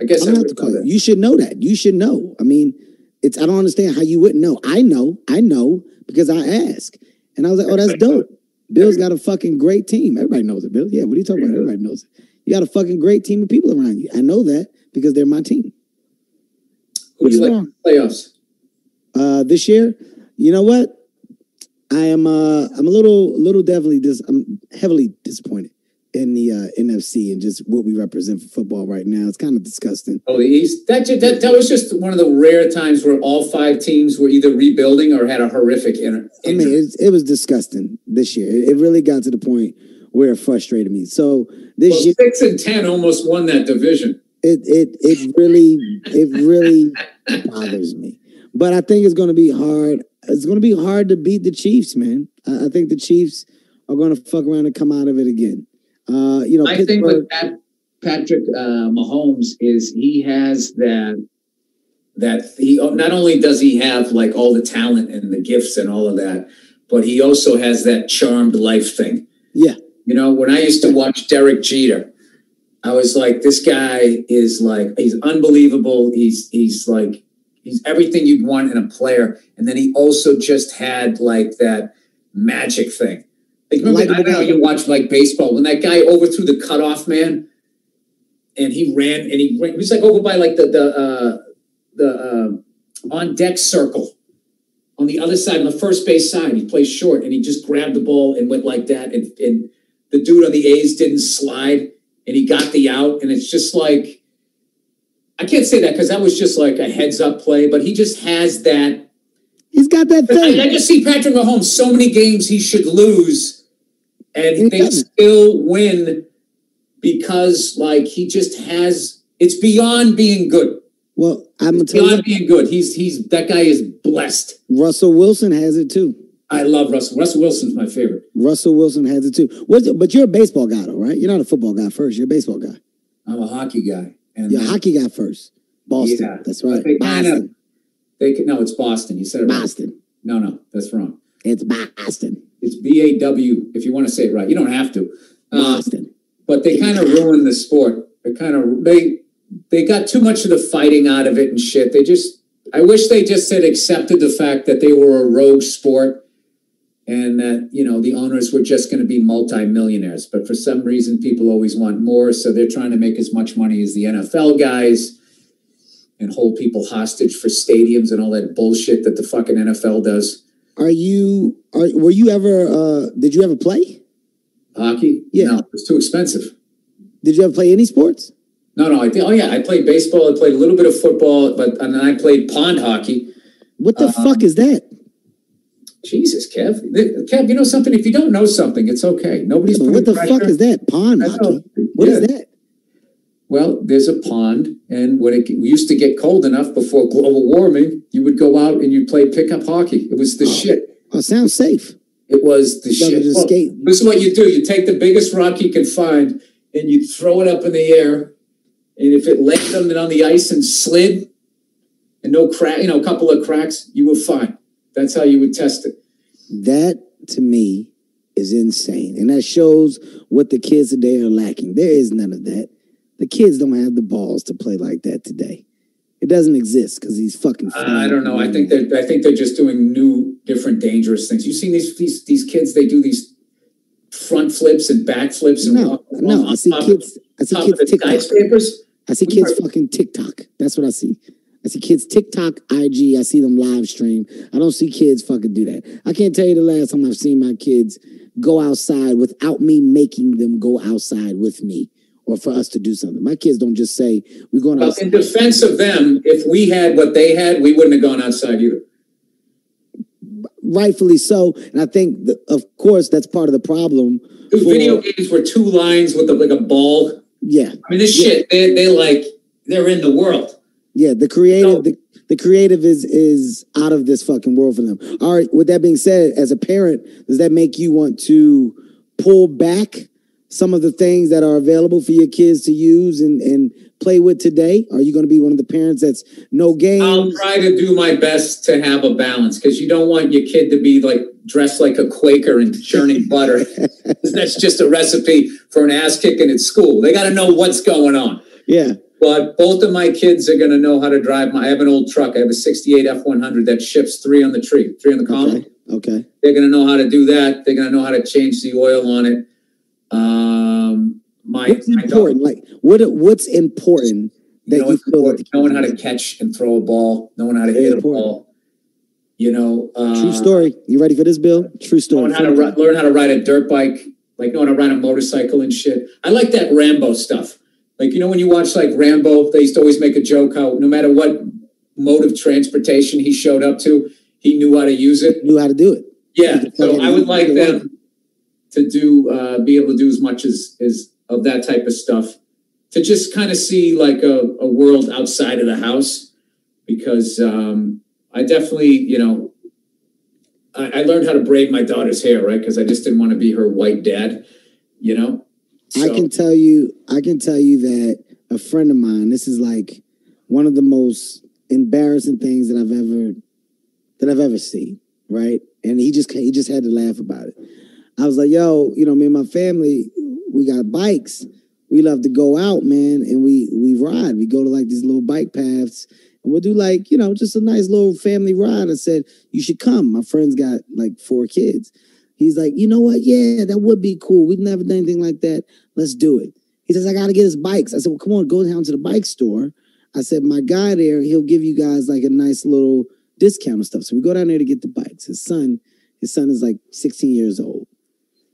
I guess I'm I gonna have to call you. You should know that. You should know. I mean, it's I don't understand how you wouldn't know. I know, I know because I ask. And I was like, oh, that's dope. Bill's got a fucking great team. Everybody knows it, Bill. Yeah, what are you talking about? Everybody knows it. You got a fucking great team of people around you. I know that because they're my team. Who do you like playoffs? Uh, this year, You know what? I am. Uh, I'm a little, little definitely. Dis- I'm heavily disappointed in the uh, NFC and just what we represent for football right now. It's kind of disgusting. Oh, the East. That, that that was just one of the rare times where all five teams were either rebuilding or had a horrific inter- I mean, it, it was disgusting this year. It, it really got to the point where it frustrated me. So this Well, year, six and ten almost won that division. it it it really it really bothers me. But I think it's going to be hard. It's going to be hard to beat the Chiefs, man. I, I think the Chiefs are going to fuck around and come out of it again. Uh, you know, I think with Pat, Patrick uh, Mahomes is he has that. That he not only does he have like all the talent and the gifts and all of that, but he also has that charmed life thing. yeah, You know, when I used to watch Derek Jeter, I was like, this guy is like, he's unbelievable. He's he's like, he's everything you'd want in a player. And then he also just had like that magic thing. Like, remember, Like I don't know, you watch like baseball when that guy overthrew the cutoff man, and he ran and he ran, he was like over by like the the uh, the uh, on deck circle on the other side on the first base side. He plays short and he just grabbed the ball and went like that. And, and the dude on the A's didn't slide and he got the out. And it's just like, I can't say that because that was just like a heads up play, but he just has that. he's got that I, I just see Patrick Mahomes so many games he should lose He and they doesn't. still win because like he just has, it's beyond being good. Well, I'm gonna tell you, Beyond being good. He's, he's, that guy is blessed. Russell Wilson has it too. I love Russell. Russell Wilson's my favorite. Russell Wilson has it too. What's but you're a baseball guy though, right? You're not a football guy first. You're a baseball guy. I'm a hockey guy. And You're a hockey guy first. Boston. Yeah, That's right. they Boston. They can, no, it's Boston. You said it right. Boston. No, no, that's wrong. It's Boston. It's B A W. If you want to say it right, you don't have to. Uh, Boston. but they kind of ruined the sport. They kind of they they got too much of the fighting out of it and shit. They just I wish they just had accepted the fact that they were a rogue sport and that you know the owners were just going to be multimillionaires. But for some reason, people always want more, so they're trying to make as much money as the NFL guys and hold people hostage for stadiums and all that bullshit that the fucking NFL does. Are you are were you ever uh did you ever play? Hockey? Yeah. No, it's too expensive. Did you ever play any sports? No, no, I did. Oh, yeah, I played baseball. I played a little bit of football, but and then I played pond hockey. What the Uh, fuck is that? Jesus, Kev. Kev, you know something? If you don't know something, it's okay. Nobody's What the fuck is that? Pond I hockey. know. What is that? Well, there's a pond, and when it used to get cold enough before global warming, you would go out and you'd play pickup hockey. It was the Oh. shit. Oh, sounds safe. It was the shit. just Well, this is what you do. You take the biggest rock you can find and you throw it up in the air. And if it landed on the ice and slid and no crack, you know, a couple of cracks, you were fine. That's how you would test it. That to me is insane. And that shows what the kids today are lacking. There is none of that. The kids don't have the balls to play like that today. It doesn't exist because he's fucking. Uh, I don't know. I think they're I think they're just doing new, different, dangerous things. You've seen these these these kids, they do these front flips and back flips and no, no. I see kids. I see kids TikTok. I see kids fucking TikTok. That's what I see. I see kids TikTok, IG. I see them live stream. I don't see kids fucking do that. I can't tell you the last time I've seen my kids go outside without me making them go outside with me or for us to do something. My kids don't just say we're going Well, outside. in defense of them, if we had what they had, we wouldn't have gone outside either. Rightfully so, and I think, that, of course, that's part of the problem. Those for- video games were two lines with a, like a ball. Yeah, I mean, this Yeah. shit, they they like they're in the world. Yeah. The creative, No. the, the creative is is out of this fucking world for them. All right. With that being said, as a parent, does that make you want to pull back some of the things that are available for your kids to use and and play with today? Are you going to be one of the parents that's no game? I'll try to do my best to have a balance because you don't want your kid to be like dressed like a Quaker and churning butter. That's just a recipe for an ass kicking at school. They got to know what's going on. Yeah. But both of my kids are going to know how to drive. My I have an old truck. I have a '68 F100 that ships three on the tree, three on the column. Okay. Okay. They're going to know how to do that. They're going to know how to change the oil on it. Um, my, What's my important? Like what? What's important that you know, you feel important? knowing how to catch and throw a ball, knowing how to hit a ball. You know, uh, True story. You ready for this, Bill? True story. How to ri- learn how to ride a dirt bike, like knowing how to ride a motorcycle and shit. I like that Rambo stuff. Like you know when you watch like Rambo, they used to always make a joke how no matter what mode of transportation he showed up to, he knew how to use it. Knew how to do it. Yeah, so I would like them to do uh, be able to do as much as as of that type of stuff to just kind of see like a, a world outside of the house because um, I definitely you know I, I learned how to braid my daughter's hair right because I just didn't want to be her white dad, you know. I can tell you, I can tell you that a friend of mine, this is like one of the most embarrassing things that I've ever that I've ever seen, right? And he just he just had to laugh about it. I was like, yo, you know, me and my family, we got bikes. We love to go out, man, and we we ride. We go to like these little bike paths and we'll do like, you know, just a nice little family ride. I said, you should come. My friend's got like four kids. He's like, you know what? Yeah, that would be cool. We've never done anything like that. Let's do it. He says, I got to get his bikes. I said, well, come on, go down to the bike store. I said, my guy there, he'll give you guys like a nice little discount and stuff. So we go down there to get the bikes. His son, his son is like 16 years old.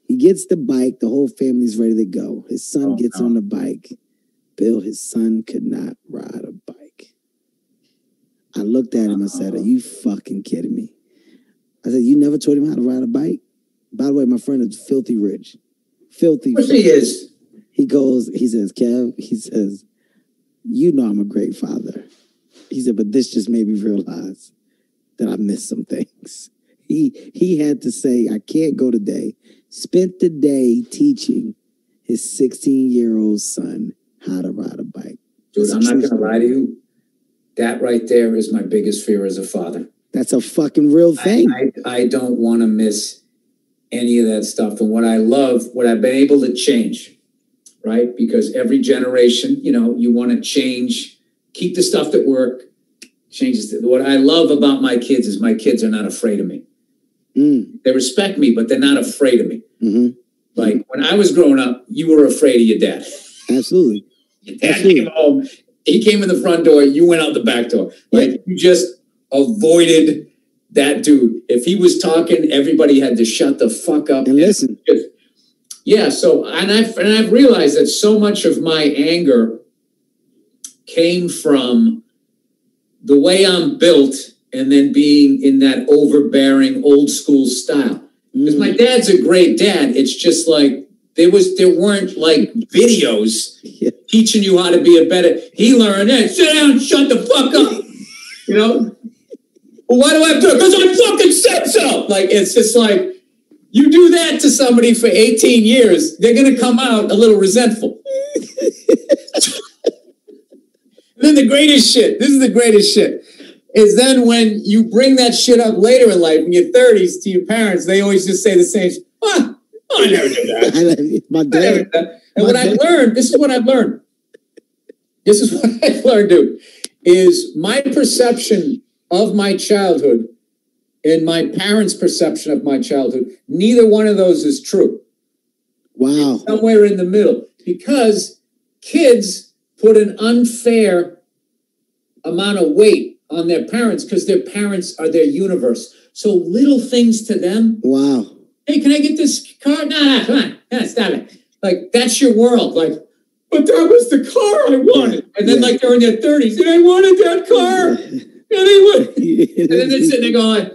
He gets the bike. The whole family's ready to go. His son Oh, gets no. on the bike. Bill, his son could not ride a bike. I looked at him. I said, Are you fucking kidding me? I said, You never taught him how to ride a bike? By the way, my friend is filthy rich. Filthy. Course he is. He goes, he says, Kev, he says, You know I'm a great father. He said, but this just made me realize that I missed some things. He he had to say, I can't go today. Spent the day teaching his 16-year-old son how to ride a bike. Dude, a I'm not gonna lie to you. That right there is my biggest fear as a father. That's a fucking real thing. I, I, I don't want to miss any of that stuff. And what I love, what I've been able to change, right? Because every generation, you know, you want to change, keep the stuff that work, changes. What I love about my kids is my kids are not afraid of me. Mm, They respect me, but they're not afraid of me. mhm. Like when I was growing up, you were afraid of your dad. Absolutely. Your dad Absolutely. came home, he came in the front door, you went out the back door. Like you just avoided that dude. If he was talking, everybody had to shut the fuck up. And listen, yeah. So, and I've and I've realized that so much of my anger came from the way I'm built, and then being in that overbearing old school style. Because my mm. dad's a great dad. It's just like there was there weren't like videos Yeah. teaching you how to be a better. He learned it. Sit down, shut the fuck up. You know. Well, why do I have to? Because I fucking said so. Like it's just like you do that to somebody for 18 years, they're gonna come out a little resentful. then the greatest shit. This is the greatest shit. Is then when you bring that shit up later in life, in your 30s, to your parents, they always just say the same. shit. Ah, I never did that. My dad, that. And what I've learned, this is what I've learned. This is what I've learned, dude, is my perception of my childhood and my parents' perception of my childhood. Neither one of those is true. wow. Somewhere in the middle, because kids put an unfair amount of weight on their parents because their parents are their universe. So little things to them Wow. hey, can I get this car? Nah, nah, come on. Nah, stop it. Like, that's your world. Like, but that was the car I wanted. And then, Yeah. like, they're in their 30s, and I wanted that car. And they would. And then they're sitting there going,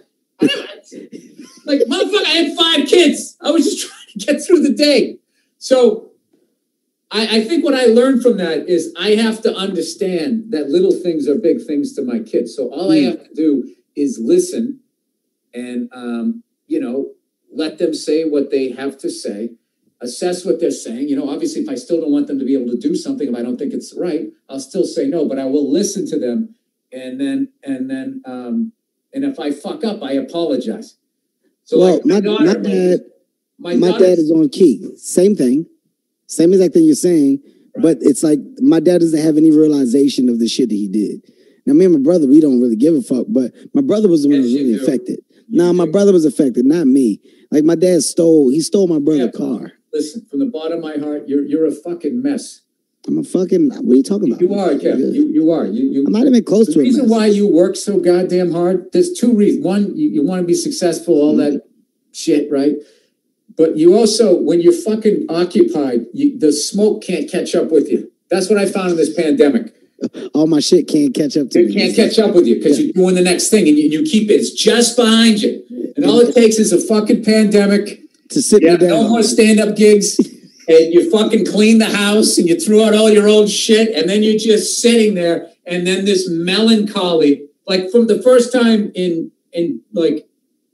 like, motherfucker, I had five kids. I was just trying to get through the day. So, I, I think what I learned from that is I have to understand that little things are big things to my kids. So, all I Hmm. have to do is listen and, um, you know, let them say what they have to say, assess what they're saying. You know, obviously, if I still don't want them to be able to do something, if I don't think it's right, I'll still say no, but I will listen to them. And then, and then, um, and if I fuck up, I apologize. So, well, like my, daughter, my dad, my, my dad is on key. Same thing. Same exact thing you're saying. But it's like my dad doesn't have any realization of the shit that he did. Now, me and my brother, we don't really give a fuck, but my brother was the one who Yes, was really do. affected. You Nah, my brother was affected, not me. Like my dad stole, he stole my brother's Yeah, car. Listen, from the bottom of my heart, you're you're a fucking mess. I'm a fucking. What are you talking about? You are, Kevin. You, you are. You, you, I'm not even close the to it. reason why you work so goddamn hard, there's two reasons. One, you, you want to be successful, all that shit, right? But you also, when you're fucking occupied, you, the smoke can't catch up with you. That's what I found in this pandemic. all my shit can't catch up to It me. can't catch up with you because you're doing the next thing and you, you keep it. It's just behind you. And all it takes is a fucking pandemic. to sit Yeah, me down. no more stand up gigs. And you fucking clean the house and you threw out all your old shit. And then you're just sitting there. And then this melancholy, like from the first time in, in like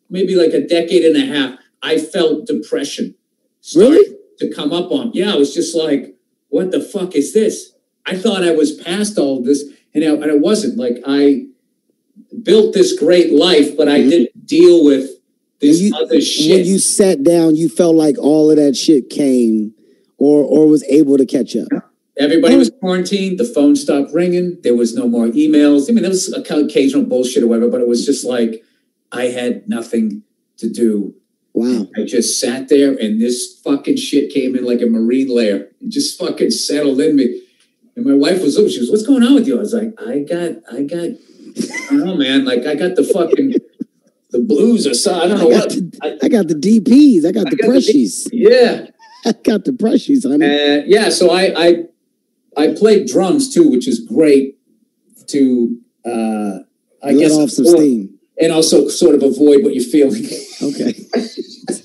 maybe like a decade and a half, I felt depression. Really? To come up on. Yeah, I was just like, what the fuck is this? I thought I was past all of this. And I, and I wasn't. Like I built this great life, but I Mhm. didn't deal with this you- other shit. when you sat down, you felt like all of that shit came or or was able to catch up. Everybody was quarantined. The phone stopped ringing. There was no more emails. I mean, there was occasional bullshit or whatever, but it was just like I had nothing to do. Wow. I just sat there and this fucking shit came in like a marine layer. It just fucking settled in me. And my wife was, over. she was, what's going on with you? I was like, I got, I got, I don't know, man. Like I got the fucking, the blues or something. I don't know I got, what. the, I- I got the DPs. I got I the got the Yeah. I got the pressures, honey. Uh, yeah, so I, I I played drums too, which is great to uh, I Let guess off some avoid- steam. and also sort of avoid what you're feeling. Okay.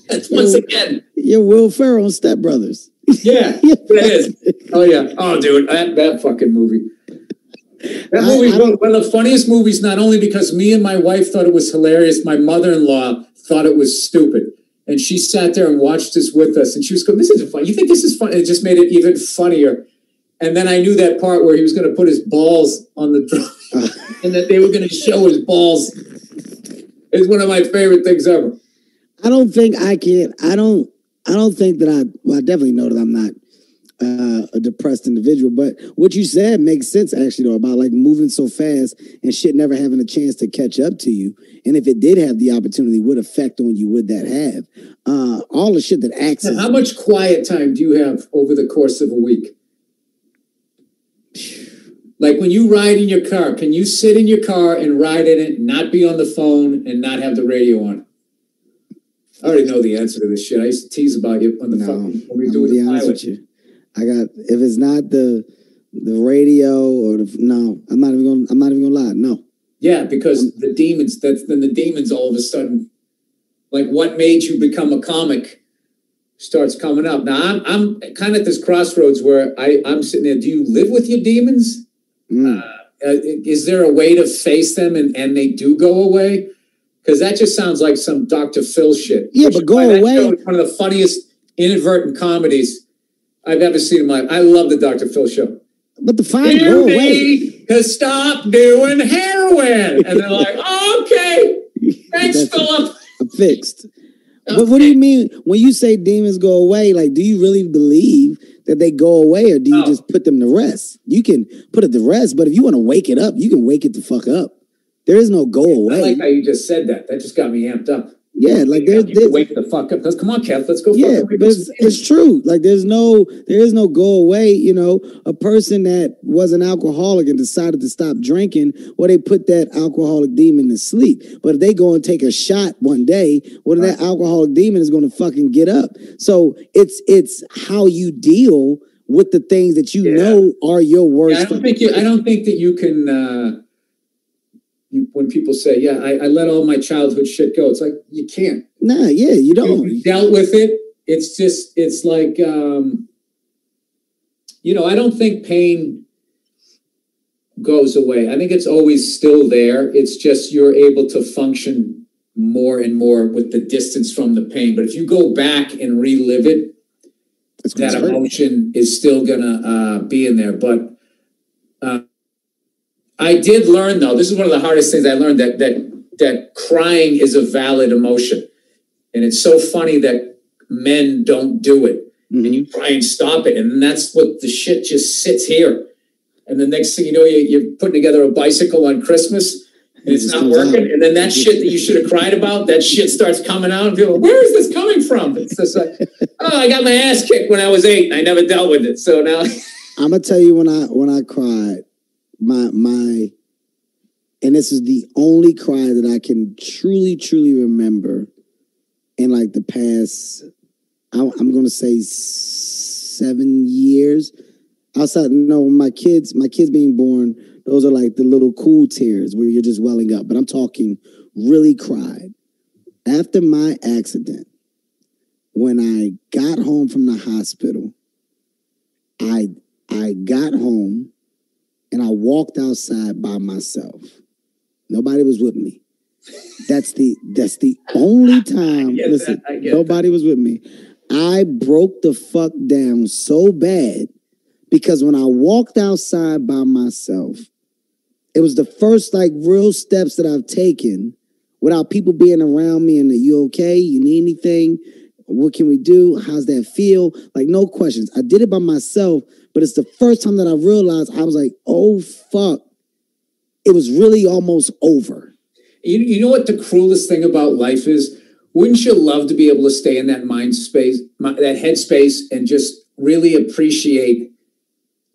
That's once again, You're Will Ferrell on Step Brothers. yeah, it is. Oh yeah, oh dude, that, that fucking movie. That movie, I one one of the funniest movies. Not only because me and my wife thought it was hilarious, my mother-in-law thought it was stupid. And she sat there and watched this with us, and she was going, "This isn't funny. You think this is funny?" It just made it even funnier. And then I knew that part where he was going to put his balls on the drum, and that they were going to show his balls. It's one of my favorite things ever. I don't think I can. I don't. I don't think that I. Well, I definitely know that I'm not uh, a depressed individual. But what you said makes sense, actually, though, about like moving so fast and shit never having a chance to catch up to you. And if it did have the opportunity, what effect on you would that have? Uh, all the shit that acts. Now, how much quiet time do you have over the course of a week? Like when you ride in your car, can you sit in your car and ride in it, not be on the phone, and not have the radio on? I already know the answer to this shit. I used to tease about you on the No, phone when we were doing the pilot. I got if it's not the the radio or the no, I'm not even gonna. I'm not even gonna lie. No. Yeah, because the demons. That's then the demons all of a sudden, like what made you become a comic, starts coming up. Now I'm I'm kind of at this crossroads where I I'm sitting there. Do you live with your demons? Mm. Uh, is there a way to face them and, and they do go away? Because that just sounds like some Dr. Phil shit. Yeah, but go away- show One of the funniest inadvertent comedies I've ever seen in my. I love the Dr. Phil show. But the fine go away. to stop doing heroin. And they're like, okay, thanks, Philip. Fixed. But what do you mean when you say demons go away? Like, do you really believe that they go away, or do you No. just put them to rest? You can put it to rest, but if you want to wake it up, you can wake it the fuck up. There is no go away. I like how you just said that. That just got me amped up. Yeah, like there's, there's wake the fuck up. Let's come on, Kev. Let's go. yeah, it's, it's true. Like there's no there is no go away. You know, a person that was an alcoholic and decided to stop drinking, well, they put that alcoholic demon to sleep. But if they go and take a shot one day, well, that alcoholic demon is going to fucking get up. So it's it's how you deal with the things that you Yeah. know are your Yeah, worst. I don't think you. I don't think that you can. Uh, you, when people say, "Yeah, I, I let all my childhood shit go," it's like you can't. nah, yeah, you You don't. dealt with it. It's just. It's like. Um, you know, I don't think pain goes away. I think it's always still there. It's just you're able to function more and more with the distance from the pain. But if you go back and relive it, that hurt. emotion is still gonna uh, be in there. But uh, I did learn, though. This is one of the hardest things I learned that that that crying is a valid emotion, and it's so funny that men don't do it, and Mhm. you try and stop it, and that's what the shit just sits here. And the next thing you know, you, you're putting together a bicycle on Christmas. And It it's not working, out. and then that shit that you should have cried about, that shit starts coming out, and people, where is this coming from? It's just like, oh, I got my ass kicked when I was eight. and I never dealt with it, so now I'm gonna tell you when I when I cried, my my, and this is the only cry that I can truly truly remember in like the past. I, I'm gonna say seven years. Outside, no, my kids, my kids being born, those are like the little cool tears where you're just welling up. But I'm talking really cried after my accident. When I got home from the hospital, I I got home and I walked outside by myself. Nobody was with me. That's the that's the only time. Listen, that, nobody was with me. I broke the fuck down so bad because when I walked outside by myself, it was the first like real steps that I've taken without people being around me and are you okay? You need anything? What can we do? How's that feel? Like no questions. I did it by myself, but it's the first time that I realized I was like, oh fuck. It was really almost over. You, you know what the cruelest thing about life is? Wouldn't you love to be able to stay in that mind space, that head space, and just really appreciate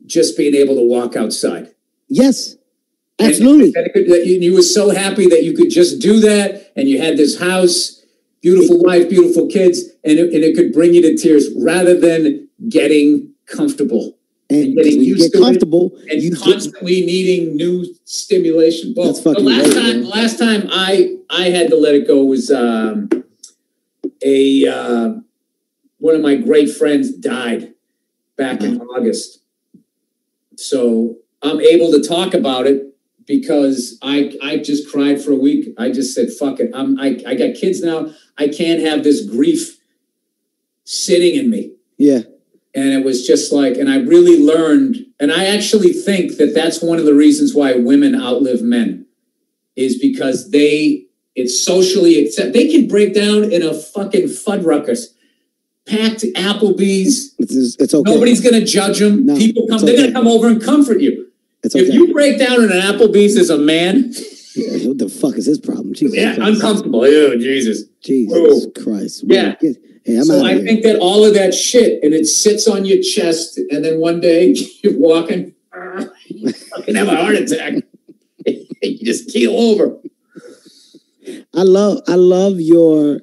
just being able to walk outside? Yes. Absolutely. and could- that you, you were so happy that you could just do that, and you had this house, beautiful wife, beautiful kids, and it, and it could bring you to tears rather than getting comfortable And getting you used get to it comfortable, and you get, constantly needing new stimulation. Well, That's the fucking last right, time, man. last time I I had to let it go was um, a uh, one of my great friends died back in Uh-huh. August. So I'm able to talk about it because I I just cried for a week. I just said fuck it. I'm I I got kids now. I can't have this grief sitting in me yeah. And it was just like and i really learned and i actually think that that's one of the reasons why women outlive men is because they it's socially accept they can break down in a fucking fuddruckers packed applebee's It's, it's, okay. nobody's gonna judge them No, people come they're okay. gonna come over and comfort you it's okay. if you break down in an applebee's as a man Yeah, what the fuck is his problem? Jesus yeah Christ. uncomfortable oh jesus Jesus Whoa. Christ. Yeah. Hey, so I think that all of that shit and it sits on your chest, and then one day you're walking, you fucking have a heart attack. you just keel over. I love I love your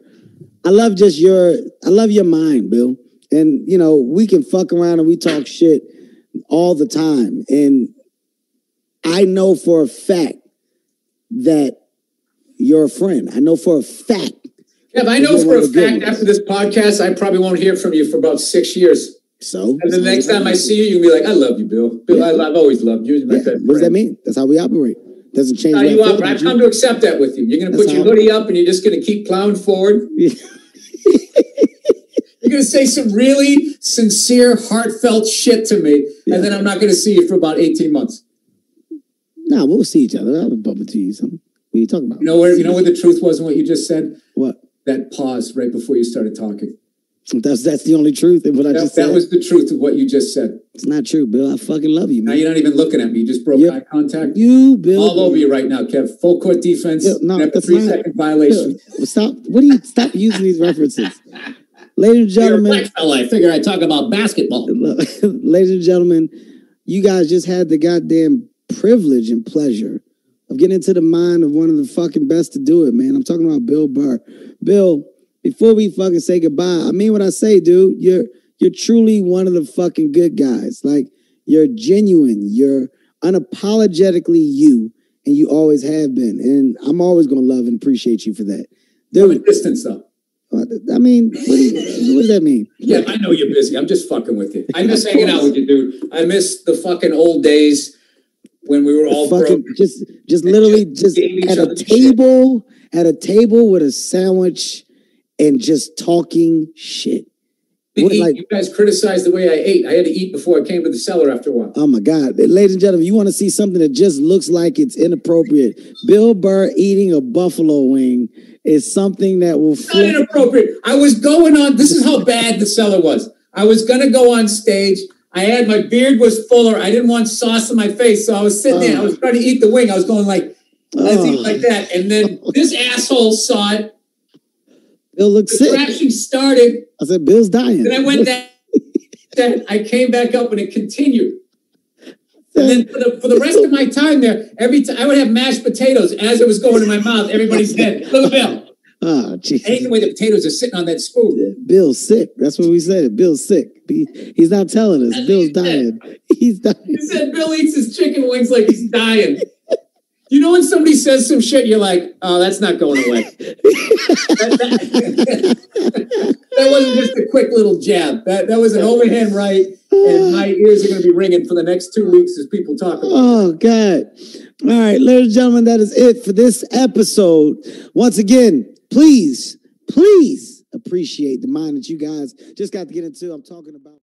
I love just your I love your mind, Bill. And you know, we can fuck around and we talk shit all the time. And I know for a fact that you're a friend. I know for a fact. Kev, I know for a fact after this podcast, I probably won't hear from you for about six years. So And the next time I see you, you'll be like, I love you, Bill. Bill, I, I've always loved you. Yeah, what does that mean? That's how we operate. Doesn't change. How you operate. I've come to accept that with you. You're going to put your hoodie up and you're just going to keep plowing forward. Yeah. You're going to say some really sincere, heartfelt shit to me, Yeah. and then I'm not going to see you for about 18 months. Nah, we'll see each other. I'll bump into you something. What are you talking about? You know where you know what the truth was in what you just said? What? That pause right before you started talking. That's that's the only truth in what I That, just that was the truth of what you just said. it's not true, Bill. I fucking love you, Now man. you're not even looking at me. You just broke Yep. eye contact. You, Bill. All over you right now, Kev. Full court defense. Yeah, no, that's three not- second violation. Bill, Stop. What do you stop using these references? Ladies and gentlemen. I figure I talk about basketball. ladies and gentlemen, you guys just had the goddamn privilege and pleasure of getting into the mind of one of the fucking best to do it, man. I'm talking about Bill Burr. Bill, before we fucking say goodbye, I mean what I say, dude. You're you're truly one of the fucking good guys. Like you're genuine. You're unapologetically you, and you always have been. And I'm always gonna love and appreciate you for that. From a distance, though. Uh, I mean, what, do you, what does that mean? Yeah, I know you're busy. I'm just fucking with you. I miss hanging out with you, dude. I miss the fucking old days when we were all fucking broke. just just literally just just at a other shit. table at a table with a sandwich and just talking shit. What, eat, like- you guys criticized the way I ate. I had to eat before I came to the cellar after a while. Oh my God. Ladies and gentlemen, you want to see something that just looks like it's inappropriate. Bill Burr eating a buffalo wing is something that will It's not inappropriate. I was going on. This is how bad the cellar was. I was gonna go on stage. I had my beard was fuller. I didn't want sauce in my face, so I was sitting there. I was oh. trying to eat the wing. I was going like, eating Oh, like that, and then this asshole saw it. Bill looks The sick. started. I said, Bill's dying. Then I went down. Then I came back up, and it continued. And then for the, for the rest of my time there, every time I would have mashed potatoes as it was going in my mouth. Everybody's dead. Look at Bill. Oh, Jesus. the way the potatoes are sitting on that spoon. Bill's sick. That's what we said. Bill's sick. He, he's not telling us. Bill's dying. He's dying. You said Bill eats his chicken wings like he's dying. You know when somebody says some shit, you're like, oh, that's not going away. that, that- that wasn't just a quick little jab. That that was an overhand right, and my ears are going to be ringing for the next two weeks as people talk about. Oh, God. All right, ladies and gentlemen, that is it for this episode. Once again, please, please appreciate the mind that you guys just got to get into. I'm talking about.